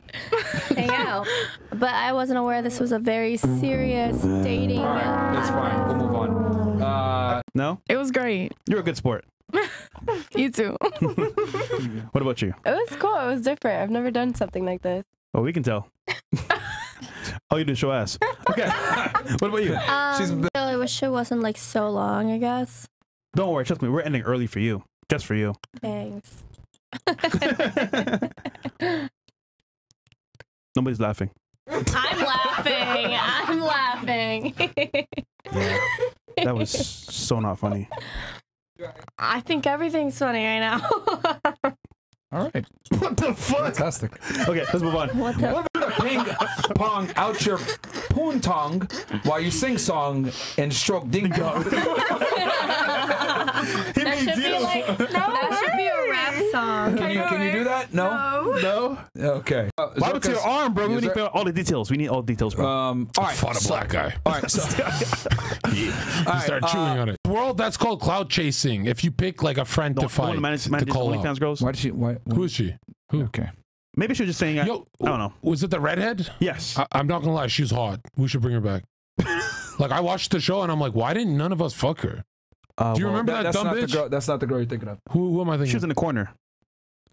[SPEAKER 26] hang out. But I wasn't aware this was a very serious dating.
[SPEAKER 1] That's fine. We'll move on. Uh,
[SPEAKER 3] no?
[SPEAKER 24] It was great.
[SPEAKER 3] You're a good sport. (laughs)
[SPEAKER 24] You too. (laughs)
[SPEAKER 3] What about you?
[SPEAKER 15] It was cool. It was different. I've never done something like this.
[SPEAKER 3] Oh, we can tell. All you do is show ass. (laughs) Okay. (laughs) what about you?
[SPEAKER 26] Um, I wish it wasn't like so long, I guess.
[SPEAKER 3] Don't worry, trust me. We're ending early for you. Just for you.
[SPEAKER 26] Thanks. (laughs)
[SPEAKER 3] Nobody's laughing.
[SPEAKER 26] I'm laughing. I'm laughing.
[SPEAKER 3] That was so not funny.
[SPEAKER 26] I think everything's funny right now.
[SPEAKER 1] All right.
[SPEAKER 3] What the fuck?
[SPEAKER 1] Fantastic.
[SPEAKER 3] Okay, let's move on.
[SPEAKER 26] What the?
[SPEAKER 1] What about a ping pong out your poon tong while you sing song and stroke ding dong? (laughs)
[SPEAKER 26] that should be like that should be a rap song.
[SPEAKER 1] Can you can you do that? No.
[SPEAKER 3] No.
[SPEAKER 1] Okay. Uh,
[SPEAKER 3] Why would your arm, bro? We
[SPEAKER 1] Is
[SPEAKER 3] need
[SPEAKER 1] there-
[SPEAKER 3] all the details. We need all the details, bro.
[SPEAKER 1] Um. All right.
[SPEAKER 19] Fought a
[SPEAKER 1] so-
[SPEAKER 19] black guy.
[SPEAKER 1] All right. So, (laughs)
[SPEAKER 19] You start
[SPEAKER 1] uh,
[SPEAKER 19] chewing on it. World, that's called cloud chasing. If you pick like a friend
[SPEAKER 3] The-
[SPEAKER 19] to
[SPEAKER 3] the
[SPEAKER 19] fight,
[SPEAKER 3] that manage-
[SPEAKER 19] to call
[SPEAKER 3] OnlyFans
[SPEAKER 19] out.
[SPEAKER 3] girls?
[SPEAKER 1] why did she? Why?
[SPEAKER 19] Who is she? Who?
[SPEAKER 1] Okay.
[SPEAKER 3] Maybe she was just saying. I,
[SPEAKER 19] Yo,
[SPEAKER 3] I don't know.
[SPEAKER 19] Was it the redhead?
[SPEAKER 3] Yes.
[SPEAKER 19] I, I'm not gonna lie, she's hot. We should bring her back. (laughs) like I watched the show and I'm like, why didn't none of us fuck her?
[SPEAKER 3] Uh,
[SPEAKER 19] Do you
[SPEAKER 3] well,
[SPEAKER 19] remember that,
[SPEAKER 1] that's
[SPEAKER 19] dumb
[SPEAKER 1] not
[SPEAKER 19] bitch?
[SPEAKER 1] girl. That's not the girl you're thinking of.
[SPEAKER 19] Who, who am I thinking?
[SPEAKER 3] She was in the corner.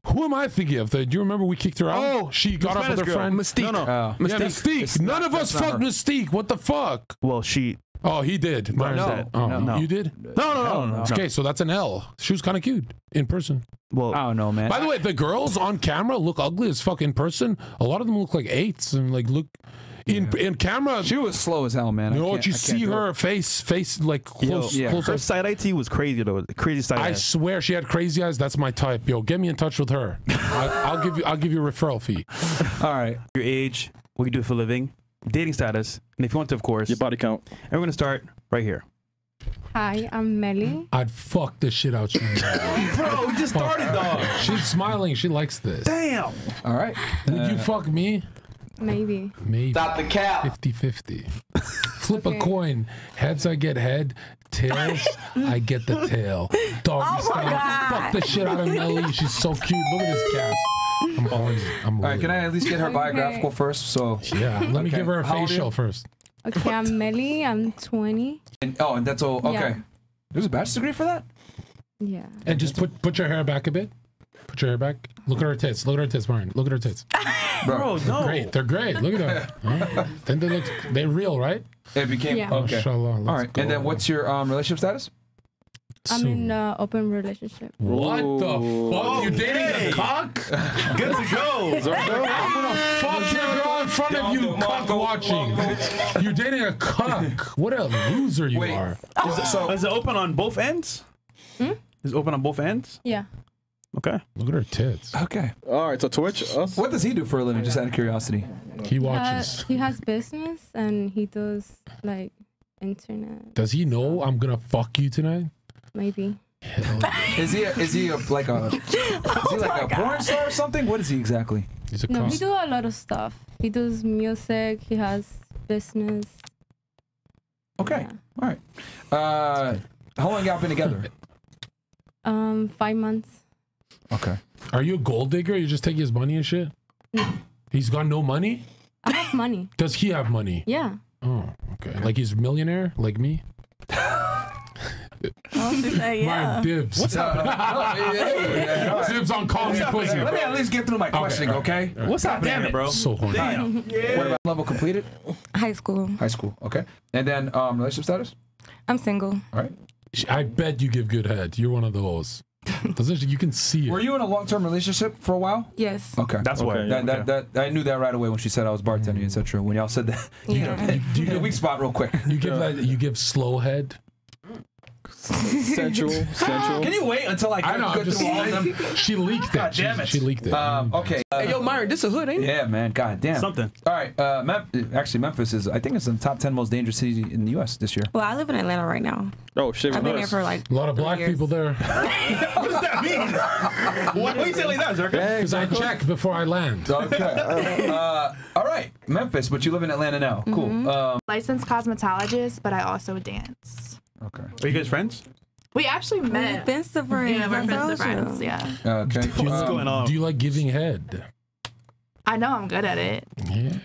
[SPEAKER 19] Who am I thinking of? Do you remember we kicked her out?
[SPEAKER 3] Oh,
[SPEAKER 19] she
[SPEAKER 3] the
[SPEAKER 19] got up with her
[SPEAKER 3] girl.
[SPEAKER 19] friend
[SPEAKER 12] Mystique.
[SPEAKER 3] No, no.
[SPEAKER 1] Oh.
[SPEAKER 19] Yeah,
[SPEAKER 12] Mystique.
[SPEAKER 19] Mystique. None of us fucked. Mystique. What the fuck?
[SPEAKER 3] Well, she.
[SPEAKER 19] Oh, he did.
[SPEAKER 3] Myron's
[SPEAKER 1] no.
[SPEAKER 3] dead.
[SPEAKER 19] Oh,
[SPEAKER 3] no,
[SPEAKER 19] you did?
[SPEAKER 3] No, no, no, no.
[SPEAKER 19] Okay, so that's an L. She was kind of cute in person.
[SPEAKER 3] Well,
[SPEAKER 1] I don't know, man.
[SPEAKER 19] By the way, the girls on camera look ugly as fuck in person. A lot of them look like eights and like look in in camera.
[SPEAKER 1] she was slow as hell, man. I
[SPEAKER 19] You know,
[SPEAKER 1] can't-
[SPEAKER 19] you
[SPEAKER 1] I
[SPEAKER 19] see her
[SPEAKER 1] it.
[SPEAKER 19] face, face like close,
[SPEAKER 3] yeah.
[SPEAKER 19] close
[SPEAKER 3] Her
[SPEAKER 19] up.
[SPEAKER 3] side eye to was crazy though. Crazy side
[SPEAKER 19] I
[SPEAKER 3] eye.
[SPEAKER 19] swear she had crazy eyes. That's my type. Yo, get me in touch with her. (laughs) I, I'll give you. I'll give you a referral fee. (laughs)
[SPEAKER 3] All right. Your age, what you do for a living, dating status, and if you want to, of course,
[SPEAKER 17] Your body count.
[SPEAKER 3] and we're gonna start right here.
[SPEAKER 24] Hi, I'm Melly.
[SPEAKER 19] I'd fuck the shit out you. (laughs)
[SPEAKER 3] Bro, we just
[SPEAKER 19] Fuck
[SPEAKER 3] started,
[SPEAKER 19] her.
[SPEAKER 3] dog.
[SPEAKER 19] She's smiling. She likes this.
[SPEAKER 3] Damn.
[SPEAKER 1] All right.
[SPEAKER 19] Would you uh, fuck me?
[SPEAKER 24] Maybe.
[SPEAKER 19] Maybe.
[SPEAKER 11] Stop the cap.
[SPEAKER 19] 50 50. (laughs) Flip
[SPEAKER 24] Okay.
[SPEAKER 19] a coin. Heads, I get head. Tails, I get the tail. Doggy oh style. Fuck the shit out of Melly. She's so cute. Look at this cat. I'm always. I'm
[SPEAKER 1] All right. Can I at least get her (laughs)
[SPEAKER 24] Okay.
[SPEAKER 1] biographical first? So
[SPEAKER 19] Yeah. Let me
[SPEAKER 1] Okay.
[SPEAKER 19] give her a
[SPEAKER 1] How
[SPEAKER 19] facial first.
[SPEAKER 24] Okay, I'm Melly. I'm 20.
[SPEAKER 1] and, oh, and that's all. Okay.
[SPEAKER 24] Yeah.
[SPEAKER 1] There's a bachelor's degree for that.
[SPEAKER 24] Yeah.
[SPEAKER 19] And just put put your hair back a bit. Put your hair back. Look at her tits. Look at her tits, Martin. Look at her tits. (laughs)
[SPEAKER 3] Bro, no.
[SPEAKER 19] Great. They're great. Look at them. (laughs) Huh? Then they look. They're real, right?
[SPEAKER 1] It became
[SPEAKER 24] Yeah.
[SPEAKER 1] okay.
[SPEAKER 19] Mashallah,
[SPEAKER 1] All
[SPEAKER 19] let's
[SPEAKER 1] right. And then what's your um, relationship status?
[SPEAKER 24] I'm in an open relationship.
[SPEAKER 19] What the fuck? You dating a cock?
[SPEAKER 3] Good to go. (laughs)
[SPEAKER 19] I'm gonna fuck your girl in front of you, cock watching. (laughs) You're dating a cuck. What a loser you
[SPEAKER 1] Wait.
[SPEAKER 19] are.
[SPEAKER 3] Is it, so is it open on both ends?
[SPEAKER 24] Hmm?
[SPEAKER 3] Is it open on both ends?
[SPEAKER 24] Yeah.
[SPEAKER 3] Okay.
[SPEAKER 19] Look at her tits.
[SPEAKER 1] Okay.
[SPEAKER 17] All right, so Twitch, us.
[SPEAKER 1] What does he do for a living? Just out of curiosity.
[SPEAKER 19] He
[SPEAKER 24] Uh,
[SPEAKER 19] watches.
[SPEAKER 24] he has business and he does like internet,
[SPEAKER 19] Does he know I'm gonna fuck you tonight?
[SPEAKER 24] Maybe. (laughs)
[SPEAKER 1] Is he? A, is he a, like a? Is he (laughs) like a porn star or something? What is he exactly?
[SPEAKER 19] He's a
[SPEAKER 24] No,
[SPEAKER 19] cuck.
[SPEAKER 24] he do a lot of stuff. He does music. He has business.
[SPEAKER 1] Okay. All right. Uh, how long y'all been together? (laughs)
[SPEAKER 24] Um, five months.
[SPEAKER 1] Okay.
[SPEAKER 19] Are you a gold digger? You just take his money and shit? He's got no money?
[SPEAKER 24] I have money.
[SPEAKER 19] Does he have money?
[SPEAKER 24] Yeah.
[SPEAKER 19] Oh, okay. Like he's a millionaire, like me? (laughs) My dibs.
[SPEAKER 1] What's (laughs) happening? (laughs)
[SPEAKER 19] Dibs on call me pussy.
[SPEAKER 1] Let me at least get through my questioning, okay?
[SPEAKER 3] What's happening,
[SPEAKER 1] Damn it,
[SPEAKER 3] bro?
[SPEAKER 19] So horny.
[SPEAKER 3] Damn.
[SPEAKER 1] What about level completed?
[SPEAKER 5] High school.
[SPEAKER 1] High school. Okay. And then um, relationship status?
[SPEAKER 5] I'm single.
[SPEAKER 1] All right.
[SPEAKER 19] I bet you give good head. You're one of those. Doesn't you can see it.
[SPEAKER 1] Were you in a long-term relationship for a while?
[SPEAKER 5] Yes.
[SPEAKER 1] Okay.
[SPEAKER 3] That's why.
[SPEAKER 1] That, that, that, I knew that right away when she said I was bartending, etc. When y'all said that, you
[SPEAKER 5] Yeah.
[SPEAKER 1] know, you, you get a weak spot real quick.
[SPEAKER 19] You give that. You give slow head.
[SPEAKER 17] Sensual, (laughs) sensual.
[SPEAKER 1] Can you wait until I
[SPEAKER 19] I know.
[SPEAKER 1] go
[SPEAKER 19] I'm just,
[SPEAKER 1] through all of them?
[SPEAKER 19] she leaked it.
[SPEAKER 1] God damn
[SPEAKER 19] She-
[SPEAKER 1] it.
[SPEAKER 19] She, leaked it.
[SPEAKER 1] Um, okay. Uh,
[SPEAKER 12] Hey, yo, Myron, this a hood, ain't it?
[SPEAKER 1] yeah, man. God damn.
[SPEAKER 3] Something.
[SPEAKER 1] All right. Uh, Mem- actually, Memphis is. I think it's in the top ten most dangerous cities in the U.S. this year.
[SPEAKER 5] Well, I live in Atlanta right now.
[SPEAKER 17] Oh shit,
[SPEAKER 5] I've been there for like
[SPEAKER 19] a lot of black
[SPEAKER 5] years.
[SPEAKER 19] people there. (laughs)
[SPEAKER 3] what does that mean? What do you say like that, Zherka?
[SPEAKER 19] Because I check before I land.
[SPEAKER 1] Okay. (laughs) uh, all right, Memphis, but you live in Atlanta now. Cool.
[SPEAKER 5] Mm-hmm.
[SPEAKER 1] Um,
[SPEAKER 27] licensed cosmetologist, but I also dance.
[SPEAKER 1] Okay.
[SPEAKER 3] Are you guys friends?
[SPEAKER 27] We actually met.
[SPEAKER 5] Been to friends.
[SPEAKER 27] Yeah, we're
[SPEAKER 5] I
[SPEAKER 27] friends
[SPEAKER 5] told
[SPEAKER 27] to friends. Yeah.
[SPEAKER 1] Okay.
[SPEAKER 19] Do you,
[SPEAKER 1] Um,
[SPEAKER 3] going on?
[SPEAKER 19] do you like giving head?
[SPEAKER 27] I know I'm good at it.
[SPEAKER 19] Yeah.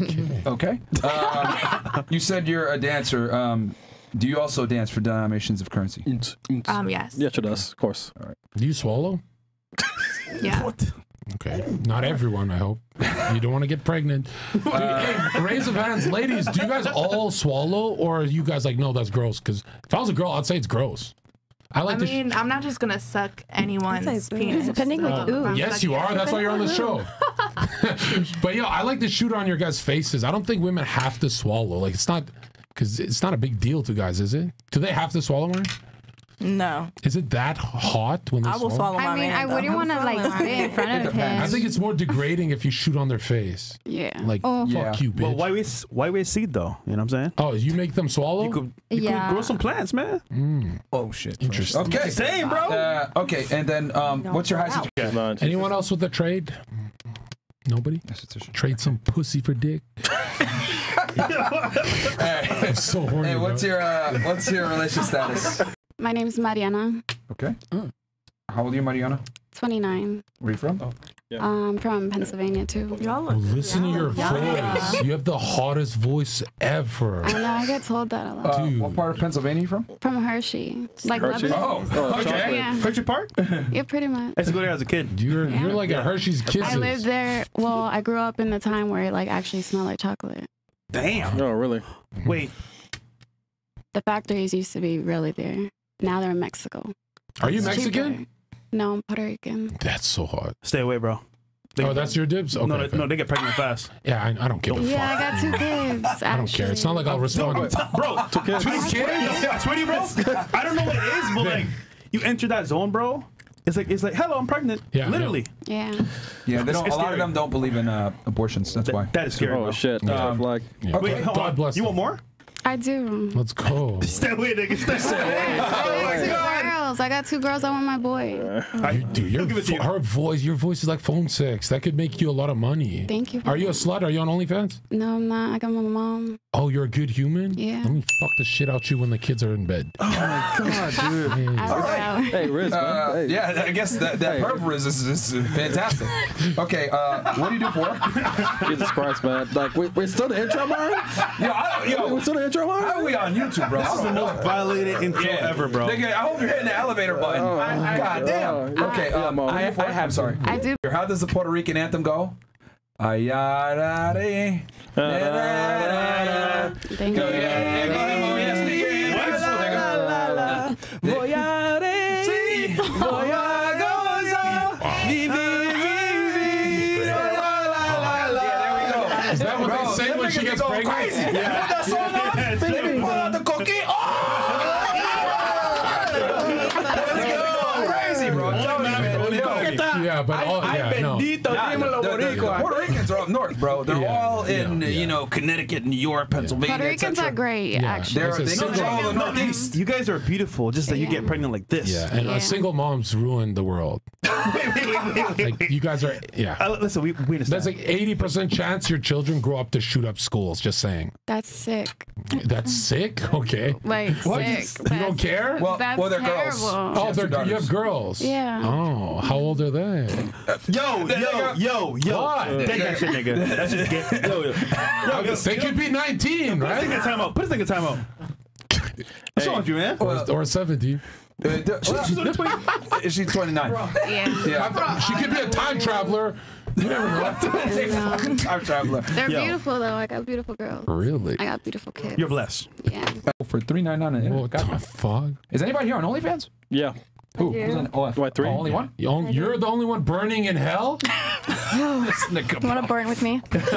[SPEAKER 19] Okay.
[SPEAKER 1] Okay. Uh, you said you're a dancer. Um, do you also dance for denominations of currency?
[SPEAKER 27] Um, yes.
[SPEAKER 17] Yeah, she does, of course. All right.
[SPEAKER 19] Do you swallow?
[SPEAKER 27] Yeah.
[SPEAKER 19] Okay. (laughs) Not everyone, I hope. You don't want to get pregnant. (laughs) Dude, hey, uh, raise of hands, ladies. Do you guys all swallow, or are you guys like, no, that's gross? Because if I was a girl, I'd say it's gross. I
[SPEAKER 27] I
[SPEAKER 19] like to. sh-
[SPEAKER 27] mean, I'm not just gonna suck anyone's penis.
[SPEAKER 26] Depending, like,
[SPEAKER 27] so
[SPEAKER 26] ooh.
[SPEAKER 19] Yes, you are. That's why you're on the show. (laughs) but yo, I like to shoot on your guys' faces. I don't think women have to swallow. Like it's not because it's not a big deal to guys, is it? Do they have to swallow? Mine?
[SPEAKER 6] No.
[SPEAKER 19] Is it that hot when they
[SPEAKER 6] I will swallow my
[SPEAKER 18] I mean,
[SPEAKER 6] man,
[SPEAKER 18] I
[SPEAKER 6] though.
[SPEAKER 18] wouldn't want to like spit in front of (laughs) him.
[SPEAKER 19] I think it's more degrading if you shoot on their face.
[SPEAKER 18] Yeah.
[SPEAKER 19] Like
[SPEAKER 18] Oh.
[SPEAKER 19] fuck
[SPEAKER 1] Yeah.
[SPEAKER 19] you, bitch.
[SPEAKER 3] Well, why waste why waste seed though? You know what I'm saying?
[SPEAKER 19] oh, you make them swallow?
[SPEAKER 3] You could you
[SPEAKER 18] Yeah.
[SPEAKER 3] could grow some plants, man.
[SPEAKER 19] Mm,
[SPEAKER 1] Oh shit.
[SPEAKER 19] interesting.
[SPEAKER 1] Okay.
[SPEAKER 3] Same, bro.
[SPEAKER 1] Uh, okay, and then um, what's your highest?
[SPEAKER 17] She's not.
[SPEAKER 19] Anyone else with a trade? Nobody? Trade some pussy for dick. (laughs) (laughs) I'm so horny.
[SPEAKER 1] Hey, what's
[SPEAKER 19] bro.
[SPEAKER 1] your uh, what's your relationship status?
[SPEAKER 18] My name is Mariana,
[SPEAKER 1] Okay. How old are you, Mariana?
[SPEAKER 18] 29.
[SPEAKER 1] Where are you from?
[SPEAKER 28] Um, from Pennsylvania too. Y'all
[SPEAKER 19] Listen to your voice. You have the hottest voice ever.
[SPEAKER 28] I know. I get told that a lot.
[SPEAKER 1] Uh, what part of Pennsylvania are you from?
[SPEAKER 28] From Hershey, like
[SPEAKER 19] Hershey?
[SPEAKER 28] Lebanon.
[SPEAKER 19] Oh, okay.
[SPEAKER 28] Yeah.
[SPEAKER 3] Hershey Park?
[SPEAKER 28] Yeah, pretty much.
[SPEAKER 3] I used to go there as a kid.
[SPEAKER 19] You're you're like a Hershey's
[SPEAKER 28] kid.
[SPEAKER 19] I
[SPEAKER 28] lived there. Well, I grew up in the time where it like actually smelled like chocolate.
[SPEAKER 3] Damn.
[SPEAKER 17] Oh, really?
[SPEAKER 3] Wait.
[SPEAKER 28] The factories used to be really there. Now they're in Mexico.
[SPEAKER 19] Are you Mexican?
[SPEAKER 28] cheaper. No, I'm Puerto Rican.
[SPEAKER 19] That's so hot.
[SPEAKER 3] Stay away, bro.
[SPEAKER 19] oh, that's your dibs. Okay,
[SPEAKER 3] no, they,
[SPEAKER 19] okay.
[SPEAKER 3] no, they get pregnant fast.
[SPEAKER 19] Yeah, I, I don't give a
[SPEAKER 28] Yeah,
[SPEAKER 19] fuck.
[SPEAKER 28] I got two kids. (laughs)
[SPEAKER 19] I don't care. It's not like I'll respond.
[SPEAKER 3] bro, two
[SPEAKER 19] kids. Two kids?
[SPEAKER 3] Yeah, I swear to you, bro. I don't know what it is, but like, you enter that zone, bro. It's like it's like, hello, I'm pregnant.
[SPEAKER 1] Yeah,
[SPEAKER 3] literally.
[SPEAKER 28] Yeah.
[SPEAKER 1] Yeah, they don't,
[SPEAKER 3] it's
[SPEAKER 1] a lot
[SPEAKER 3] scary.
[SPEAKER 1] of them don't believe in uh, abortions. That's why.
[SPEAKER 3] That is scary.
[SPEAKER 17] Oh
[SPEAKER 3] bro.
[SPEAKER 17] shit!
[SPEAKER 1] Um,
[SPEAKER 17] flag.
[SPEAKER 3] Wait, hold on. You want more?
[SPEAKER 28] I do.
[SPEAKER 19] Let's go.
[SPEAKER 3] Stay away, nigga. Stay away.
[SPEAKER 28] I got two girls. I got two girls. I want my boy.
[SPEAKER 19] You, dude, your, vo- her voice, your voice is like phone sex. That could make you a lot of money.
[SPEAKER 28] Thank you.
[SPEAKER 19] Are you a slut? Are you on OnlyFans?
[SPEAKER 28] No, I'm not. I got my mom.
[SPEAKER 19] Oh, you're a good human.
[SPEAKER 28] Yeah.
[SPEAKER 19] Let me fuck the shit out you when the kids are in bed.
[SPEAKER 1] Oh my god, dude! (laughs)
[SPEAKER 28] All
[SPEAKER 1] right.
[SPEAKER 17] Hey, Riz,
[SPEAKER 1] Uh.
[SPEAKER 17] Hey.
[SPEAKER 1] Yeah, I guess that that
[SPEAKER 17] Hey.
[SPEAKER 1] perv is, is, is fantastic. Okay, uh, what do you do for?
[SPEAKER 17] Jesus Christ, man! Like, we, we're still the intro, man.
[SPEAKER 1] Yo, I, yo,
[SPEAKER 17] we're still the intro, man.
[SPEAKER 1] how are we on YouTube, bro?
[SPEAKER 3] This is the most violated intro ever, bro.
[SPEAKER 1] Nigga, I hope you're hitting the elevator button. God damn.
[SPEAKER 17] oh,
[SPEAKER 1] okay,
[SPEAKER 17] yeah,
[SPEAKER 1] um,
[SPEAKER 17] Mo.
[SPEAKER 1] I, I have. Sorry.
[SPEAKER 28] I do.
[SPEAKER 1] How does the Puerto Rican anthem go? Ayarare.
[SPEAKER 28] Thank you.
[SPEAKER 1] Voy a decir, voy a gozar, vivir, vivir.
[SPEAKER 19] Is that what
[SPEAKER 1] Bro,
[SPEAKER 19] they say
[SPEAKER 1] them
[SPEAKER 19] when she
[SPEAKER 1] niggas
[SPEAKER 19] gets
[SPEAKER 1] go
[SPEAKER 19] pregnant?
[SPEAKER 1] Crazy. Put
[SPEAKER 19] Yeah, but all,
[SPEAKER 1] Ay,
[SPEAKER 19] yeah, no.
[SPEAKER 1] bendito, dímelo, the- the-. Puerto Ricans are bro. (laughs) They're
[SPEAKER 19] Yeah,
[SPEAKER 1] all in,
[SPEAKER 19] yeah,
[SPEAKER 1] you know, Connecticut, New York, Pennsylvania,
[SPEAKER 28] Puerto Ricans are great, actually.
[SPEAKER 1] They're,
[SPEAKER 19] It's a
[SPEAKER 1] they
[SPEAKER 19] single-
[SPEAKER 1] control the Northeast.
[SPEAKER 3] You guys are beautiful, just that you get pregnant like this.
[SPEAKER 19] Yeah, and
[SPEAKER 28] Yeah.
[SPEAKER 19] uh, single moms ruin the world. (laughs) Like you guys are, yeah.
[SPEAKER 3] Uh, listen, we, we understand.
[SPEAKER 19] That's like eighty percent chance your children grow up to shoot up schools. Just saying.
[SPEAKER 28] That's sick.
[SPEAKER 19] That's sick. Okay.
[SPEAKER 28] Like
[SPEAKER 19] What?
[SPEAKER 28] sick.
[SPEAKER 19] You don't care?
[SPEAKER 1] Well,
[SPEAKER 28] That's
[SPEAKER 1] well, they're
[SPEAKER 28] terrible.
[SPEAKER 1] girls.
[SPEAKER 19] Oh,
[SPEAKER 1] She has two
[SPEAKER 19] they're, you have girls.
[SPEAKER 28] Yeah.
[SPEAKER 19] Oh, how old are they?
[SPEAKER 3] Yo, yo, yo, yo.
[SPEAKER 19] What?
[SPEAKER 3] Take that shit, nigga. That's just get. (laughs) Yo, yo. Yo, yo,
[SPEAKER 19] they could be nineteen,
[SPEAKER 3] Put this thing in
[SPEAKER 19] right?
[SPEAKER 3] time out. Put a thing in time out. What's wrong with you, man?
[SPEAKER 19] Or, or seventeen.
[SPEAKER 1] Uh,
[SPEAKER 3] She's only 20.
[SPEAKER 1] Is she 29?
[SPEAKER 28] Yeah.
[SPEAKER 1] Yeah.
[SPEAKER 19] She could be a time traveler. You never (laughs) know.
[SPEAKER 1] Time traveler.
[SPEAKER 28] They're
[SPEAKER 3] Yo.
[SPEAKER 28] beautiful though. I got beautiful girls.
[SPEAKER 19] Really?
[SPEAKER 28] I got beautiful kids.
[SPEAKER 3] You're blessed.
[SPEAKER 28] Yeah.
[SPEAKER 1] For 399
[SPEAKER 19] What the fuck?
[SPEAKER 1] Is anybody here on OnlyFans?
[SPEAKER 17] Yeah.
[SPEAKER 1] Who? Who's on OF?
[SPEAKER 17] Why three?
[SPEAKER 1] Oh, only one?
[SPEAKER 19] You own- You're the only one burning in hell.
[SPEAKER 1] This nigga.
[SPEAKER 26] Want to burn with me? (laughs)
[SPEAKER 1] Probably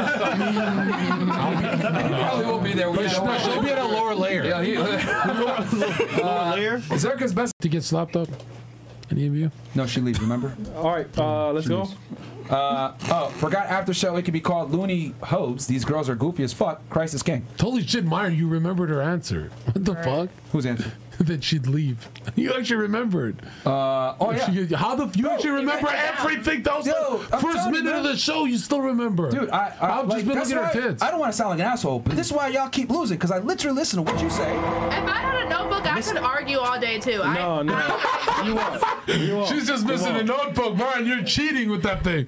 [SPEAKER 1] won't be there. We
[SPEAKER 19] But she- no, she'll be at a lower layer.
[SPEAKER 1] Yeah, he, (laughs)
[SPEAKER 3] Lower layer.
[SPEAKER 1] is Erica's best?
[SPEAKER 19] to get slapped up. Any of you?
[SPEAKER 1] No, she leaves. Remember?
[SPEAKER 17] All right, uh, let's go.
[SPEAKER 1] Uh, oh, forgot after show. It could be called Looney Hobes. These girls are goofy as fuck. Christ is king.
[SPEAKER 19] Totally shit, Myron, you remembered her answer. (laughs) What the fuck?
[SPEAKER 1] Who's answer? (laughs)
[SPEAKER 19] that she'd leave. (laughs) You actually remembered.
[SPEAKER 1] Uh, oh yeah.
[SPEAKER 19] She- how the fuck? you actually remember everything? That was
[SPEAKER 1] Yo,
[SPEAKER 19] the first
[SPEAKER 1] telling you,
[SPEAKER 19] minute of the show. You still remember,
[SPEAKER 1] Dude, I, I
[SPEAKER 19] I've
[SPEAKER 1] like,
[SPEAKER 19] just been looking at her
[SPEAKER 1] why-
[SPEAKER 19] tits.
[SPEAKER 1] I don't want to sound like an asshole, but this is why y'all keep losing because I literally listen to what you say.
[SPEAKER 27] If I had a notebook, I could argue all day too. I,
[SPEAKER 17] No, no. you won. You won.
[SPEAKER 19] She's just missing a notebook, Myron. You're cheating with that thing.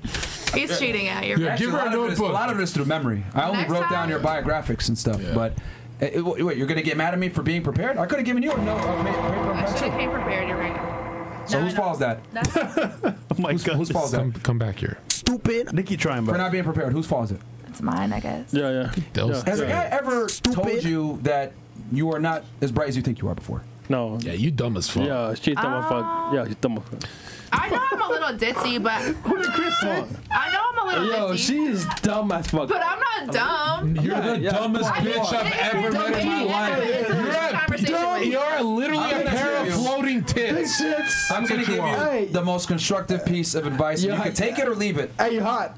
[SPEAKER 27] He's cheating at you.
[SPEAKER 19] Yeah, give her a
[SPEAKER 1] lot of it is-
[SPEAKER 19] notebook.
[SPEAKER 1] a lot of it is through memory. I only
[SPEAKER 27] Next
[SPEAKER 1] wrote down your biographics and stuff, but. uh, it- wait, you're gonna get mad at me for being prepared? I could have given you a note, uh, pa- paper and
[SPEAKER 27] I should
[SPEAKER 1] pencil.
[SPEAKER 27] have came prepared. You're right.
[SPEAKER 1] So
[SPEAKER 27] No,
[SPEAKER 1] whose
[SPEAKER 27] no.
[SPEAKER 1] fault is that? (laughs)
[SPEAKER 3] Oh my god.
[SPEAKER 1] Whose fault is that?
[SPEAKER 19] Come, come back here.
[SPEAKER 3] Stupid. Nick, you trying,
[SPEAKER 1] For
[SPEAKER 3] bro.
[SPEAKER 1] not being prepared, whose fault is it?
[SPEAKER 27] It's mine, I guess.
[SPEAKER 17] Yeah, yeah.
[SPEAKER 19] Those-
[SPEAKER 1] Has a guy ever told you that you are not as bright as you think you are before?
[SPEAKER 17] No.
[SPEAKER 19] Yeah, you dumb as fuck.
[SPEAKER 17] Yeah, she's dumb as fuck. Ah. Yeah, she's dumb as fuck.
[SPEAKER 27] I know I'm a little ditzy, but (laughs)
[SPEAKER 17] Who did Chris want?
[SPEAKER 27] I know I'm a little
[SPEAKER 17] Yo,
[SPEAKER 27] ditzy.
[SPEAKER 17] she is dumb as fuck.
[SPEAKER 27] But I'm not dumb.
[SPEAKER 19] You're
[SPEAKER 17] Yeah,
[SPEAKER 19] the
[SPEAKER 17] yeah.
[SPEAKER 19] dumbest
[SPEAKER 27] I
[SPEAKER 19] bitch I've ever
[SPEAKER 27] you're
[SPEAKER 19] met in my life.
[SPEAKER 27] It's a
[SPEAKER 19] You're a,
[SPEAKER 27] conversation with you.
[SPEAKER 19] you're literally
[SPEAKER 1] I'm
[SPEAKER 19] a pair of floating tits.
[SPEAKER 1] I'm gonna give
[SPEAKER 19] you
[SPEAKER 1] you
[SPEAKER 19] are.
[SPEAKER 1] the most constructive piece of advice. You can take it or leave it.
[SPEAKER 17] Hey, you hot.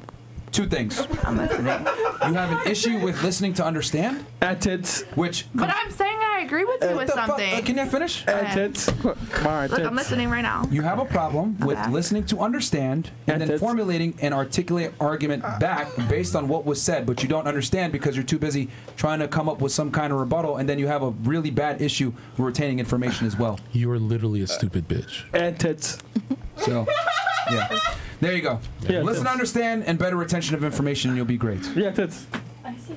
[SPEAKER 1] Two things.
[SPEAKER 27] I'm listening.
[SPEAKER 1] You have an issue with listening to understand,
[SPEAKER 17] And tits.
[SPEAKER 1] which.
[SPEAKER 27] But I'm saying I agree with you with
[SPEAKER 1] the fuck?
[SPEAKER 27] something.
[SPEAKER 1] Uh, can you finish?
[SPEAKER 17] And
[SPEAKER 27] Okay.
[SPEAKER 17] tits. My
[SPEAKER 27] Look, I'm
[SPEAKER 17] tits.
[SPEAKER 27] listening right now.
[SPEAKER 1] You have a problem with
[SPEAKER 27] Okay.
[SPEAKER 1] listening to understand and
[SPEAKER 17] And
[SPEAKER 1] then
[SPEAKER 17] tits.
[SPEAKER 1] formulating an articulate argument back based on what was said, but you don't understand because you're too busy trying to come up with some kind of rebuttal, and then you have a really bad issue retaining information as well.
[SPEAKER 19] You are literally a stupid bitch.
[SPEAKER 17] And tits.
[SPEAKER 1] So, yeah. There you go.
[SPEAKER 17] Yeah,
[SPEAKER 1] Listen,
[SPEAKER 17] tits.
[SPEAKER 1] understand, and better retention of information, and you'll be great.
[SPEAKER 17] Yeah, tits.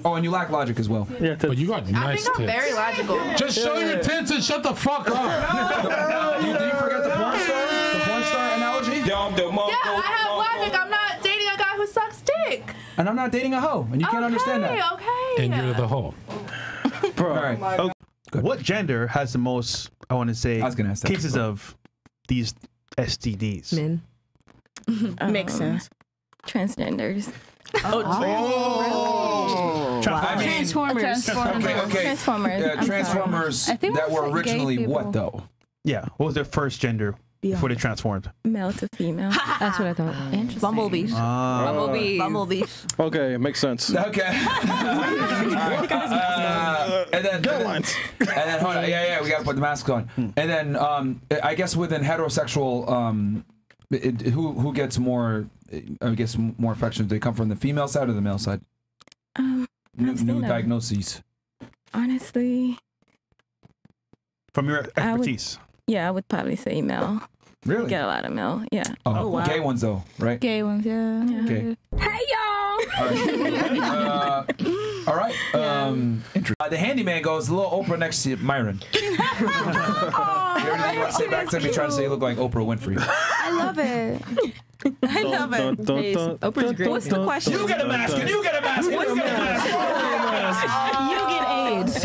[SPEAKER 1] Oh, and you lack logic as well.
[SPEAKER 17] Yeah, tits.
[SPEAKER 19] But you got
[SPEAKER 4] I
[SPEAKER 19] nice
[SPEAKER 4] think I'm
[SPEAKER 19] tits.
[SPEAKER 4] very logical.
[SPEAKER 19] Just show your tits and shut the fuck up. (laughs)
[SPEAKER 1] you, did you forget the porn star? The porn star analogy?
[SPEAKER 4] Yeah, I have logic. I'm not dating a guy who sucks dick.
[SPEAKER 1] And I'm not dating a hoe, and you can't understand that.
[SPEAKER 4] Okay.
[SPEAKER 19] And you're the hoe. (laughs)
[SPEAKER 3] Bro,
[SPEAKER 1] All right.
[SPEAKER 3] Oh okay, what gender has the most? I want to say
[SPEAKER 1] I was gonna ask that.
[SPEAKER 3] cases of these STDs.
[SPEAKER 29] Men.
[SPEAKER 15] Makes sense. Transgenders.
[SPEAKER 3] Oh,
[SPEAKER 1] I mean,
[SPEAKER 15] Transformers.
[SPEAKER 1] Okay, okay.
[SPEAKER 15] Transformers.
[SPEAKER 1] Uh, Transformers
[SPEAKER 15] I think
[SPEAKER 1] that were
[SPEAKER 15] like
[SPEAKER 1] originally what though?
[SPEAKER 3] Yeah. What was their first gender before they transformed?
[SPEAKER 15] Male to female. (laughs)
[SPEAKER 25] That's what I thought.
[SPEAKER 15] Interesting.
[SPEAKER 18] Bumblebees.
[SPEAKER 3] Ah.
[SPEAKER 18] Bumblebees. Bumblebees.
[SPEAKER 17] Okay, makes sense. (laughs)
[SPEAKER 1] Okay. Uh, (laughs) and then, and then, and then hold on. Yeah, yeah, we gotta put the mask on. And then, um, I guess within heterosexual, um, it, who who gets more? I guess more affection. Do they come from the female side or the male side?
[SPEAKER 15] Um,
[SPEAKER 1] New, new diagnoses.
[SPEAKER 15] honestly,
[SPEAKER 3] From your
[SPEAKER 15] I would-
[SPEAKER 3] expertise.
[SPEAKER 15] yeah, I would probably say male.
[SPEAKER 1] Really?
[SPEAKER 15] Get a lot of male. Yeah.
[SPEAKER 1] Oh, wow. gay ones though, right?
[SPEAKER 15] Gay ones, yeah.
[SPEAKER 1] Okay.
[SPEAKER 15] Hey y'all. (laughs)
[SPEAKER 1] All right. Uh, all right. Um, uh, the handyman goes a little Oprah next to Myron. (laughs) Everything you want to say back to me, trying to say you look like Oprah Winfrey.
[SPEAKER 15] I love it.
[SPEAKER 18] I love it.
[SPEAKER 25] Oprah's great.
[SPEAKER 18] What's the question?
[SPEAKER 1] You get a mask, and you get a mask, and you get a mask. (laughs)
[SPEAKER 25] You get AIDS.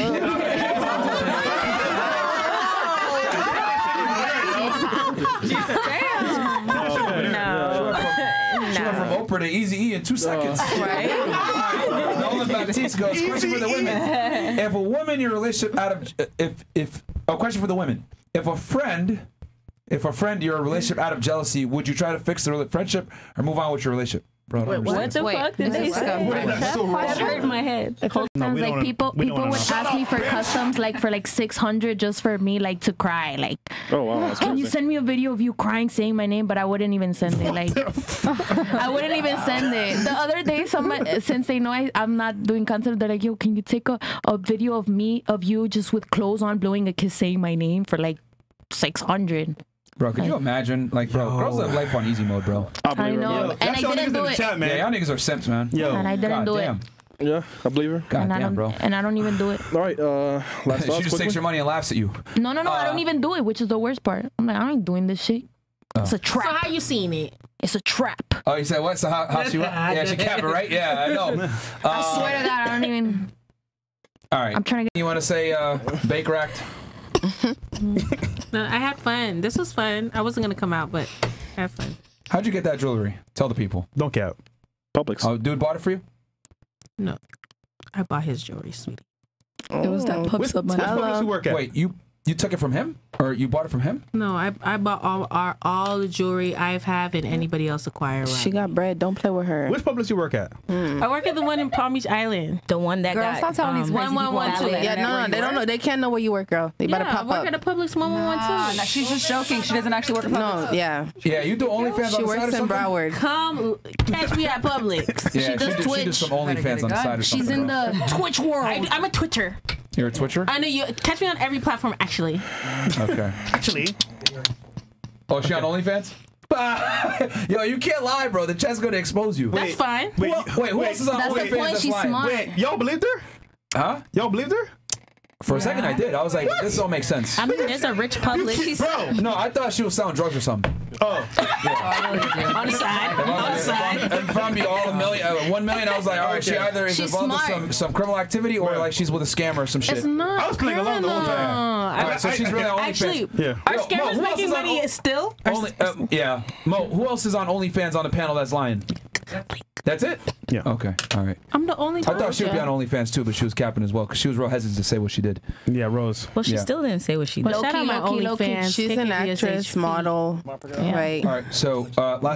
[SPEAKER 1] Oprah to Easy E in two seconds. (laughs)
[SPEAKER 18] Right. (laughs)
[SPEAKER 1] Nolan Baptiste goes. Question for the women: If a woman in your relationship out of if if a question for the women: If a friend, if a friend a relationship out of jealousy, would you try to fix the friendship or move on with your relationship? Bro, I don't
[SPEAKER 15] What?
[SPEAKER 1] understand.
[SPEAKER 15] the fuck did they say? That hurt my head.
[SPEAKER 3] No, we
[SPEAKER 2] Sounds
[SPEAKER 3] don't
[SPEAKER 2] like
[SPEAKER 3] wanna-
[SPEAKER 2] people people would
[SPEAKER 3] know.
[SPEAKER 2] ask me for customs like for like 600 just for me like to cry like.
[SPEAKER 17] Oh wow,
[SPEAKER 2] can you send me a video of you crying saying my name? But I wouldn't even send it like. (laughs) I wouldn't even send it. The other day somebody uh, since they know I, I'm not doing content they're like yo can you take a, a video of me of you just with clothes on blowing a kiss saying my name for like 600
[SPEAKER 1] Bro, could you imagine? Like, bro, girls live life on easy mode, bro.
[SPEAKER 2] I know and I didn't do it
[SPEAKER 1] Yeah, y'all niggas are simps, man.
[SPEAKER 17] Yo.
[SPEAKER 2] And I didn't
[SPEAKER 1] God
[SPEAKER 2] do it.
[SPEAKER 17] Yeah, I believe her.
[SPEAKER 1] God
[SPEAKER 2] and
[SPEAKER 1] damn, bro.
[SPEAKER 2] and I don't even do it
[SPEAKER 17] All right, uh, last (laughs)
[SPEAKER 1] she just
[SPEAKER 17] quickly?
[SPEAKER 1] takes your money and laughs at you.
[SPEAKER 2] no no no I don't
[SPEAKER 1] Uh,
[SPEAKER 2] even do it which is the worst part I'm like I ain't doing this shit it's a trap.
[SPEAKER 30] So how you seen it?
[SPEAKER 2] it's a trap
[SPEAKER 1] Oh, you said what? So how, how she? (laughs) Yeah, she capped it, right? Yeah, I know. (laughs) Uh,
[SPEAKER 2] I swear to God I don't even
[SPEAKER 1] All right.
[SPEAKER 2] I'm trying to
[SPEAKER 1] You want to say uh, Baker Act?
[SPEAKER 31] No, I had fun. This was fun. I wasn't gonna come out, but I had fun.
[SPEAKER 1] How'd you get that jewelry? Tell the people.
[SPEAKER 3] Don't get out.
[SPEAKER 17] Publix.
[SPEAKER 1] Oh, dude bought it for you?
[SPEAKER 31] No, I bought his jewelry, sweetie.
[SPEAKER 18] It was that oh. Pub Sub money.
[SPEAKER 3] Publix you work at?
[SPEAKER 1] Wait, you you took it from him, or you bought it from him?
[SPEAKER 31] No, I I bought all our all the jewelry I've have and anybody else acquired.
[SPEAKER 18] She got bread. Don't play with her.
[SPEAKER 3] Which Publix you work at?
[SPEAKER 31] I work at the one in Palm Beach Island.
[SPEAKER 25] The one that
[SPEAKER 18] Girl,
[SPEAKER 25] got
[SPEAKER 18] stop telling these
[SPEAKER 25] um,
[SPEAKER 18] crazy
[SPEAKER 31] one,
[SPEAKER 18] people
[SPEAKER 31] one,
[SPEAKER 18] that
[SPEAKER 31] two.
[SPEAKER 18] live
[SPEAKER 31] Yeah,
[SPEAKER 18] there
[SPEAKER 31] no, no, they
[SPEAKER 18] work.
[SPEAKER 31] don't know-
[SPEAKER 18] They can't know where you work, girl. They better
[SPEAKER 31] yeah,
[SPEAKER 18] pop
[SPEAKER 31] I work
[SPEAKER 18] up.
[SPEAKER 31] at a Publix one one one
[SPEAKER 18] Nah, she's just joking. She doesn't actually work at No, yeah.
[SPEAKER 1] Yeah, you do OnlyFans
[SPEAKER 18] She
[SPEAKER 1] on the side
[SPEAKER 18] works
[SPEAKER 1] or
[SPEAKER 18] in? Broward.
[SPEAKER 31] Come catch me at Publix.
[SPEAKER 1] Yeah,
[SPEAKER 31] she does
[SPEAKER 1] do,
[SPEAKER 31] Twitch.
[SPEAKER 1] She does some OnlyFans on the side or something.
[SPEAKER 31] She's in the Twitch world. I, I'm a Twitcher.
[SPEAKER 1] You're a Twitcher?
[SPEAKER 31] I know you. Catch me on every platform, actually.
[SPEAKER 1] Okay. (laughs)
[SPEAKER 3] Actually.
[SPEAKER 1] Oh, she on OnlyFans? (laughs) Yo, you can't lie, bro. The chat's gonna expose you.
[SPEAKER 31] That's fine.
[SPEAKER 1] Wait, who, wait, who else is on
[SPEAKER 2] That's the
[SPEAKER 1] OnlyFans
[SPEAKER 2] point,
[SPEAKER 1] that's
[SPEAKER 2] she's
[SPEAKER 1] lying?
[SPEAKER 2] smart.
[SPEAKER 3] Wait, y'all believed her?
[SPEAKER 1] Huh?
[SPEAKER 3] Y'all believed her?
[SPEAKER 1] For a second, I did. I was like, this don't make sense.
[SPEAKER 31] I mean, there's a rich Publix.
[SPEAKER 1] Bro, no, I thought she was selling drugs or something. (laughs)
[SPEAKER 3] Oh.
[SPEAKER 31] on the side. On the side.
[SPEAKER 1] And from me all a million, uh, one million, I was like, all right, she either is
[SPEAKER 31] She's
[SPEAKER 1] involved in
[SPEAKER 31] smart.
[SPEAKER 1] some, some criminal activity or like she's with a scammer or some shit.
[SPEAKER 31] It's not.
[SPEAKER 3] I was playing along the whole time.
[SPEAKER 31] criminal.
[SPEAKER 1] All right, so she's really on OnlyFans.
[SPEAKER 31] Actually,
[SPEAKER 3] Yeah.
[SPEAKER 31] are
[SPEAKER 1] Yo, Mo,
[SPEAKER 31] scammers
[SPEAKER 1] who
[SPEAKER 31] making
[SPEAKER 1] is on
[SPEAKER 31] money
[SPEAKER 1] O-
[SPEAKER 31] still?
[SPEAKER 1] Only, uh, yeah. Mo, who else is on OnlyFans on the panel that's lying? That's it?
[SPEAKER 3] Yeah.
[SPEAKER 1] Okay, all right.
[SPEAKER 31] I'm the only.
[SPEAKER 1] I thought she would be on OnlyFans too, but she was capping as well because she was real hesitant to say what she did.
[SPEAKER 3] Yeah, Rose.
[SPEAKER 25] Well, she
[SPEAKER 1] Yeah.
[SPEAKER 25] still didn't say what she did.
[SPEAKER 31] But shout out my
[SPEAKER 18] Low-key, low-key.
[SPEAKER 31] OnlyFans.
[SPEAKER 18] She's
[SPEAKER 31] Take
[SPEAKER 18] an actress,
[SPEAKER 31] HC.
[SPEAKER 18] Model, right?
[SPEAKER 1] All right, so uh, last.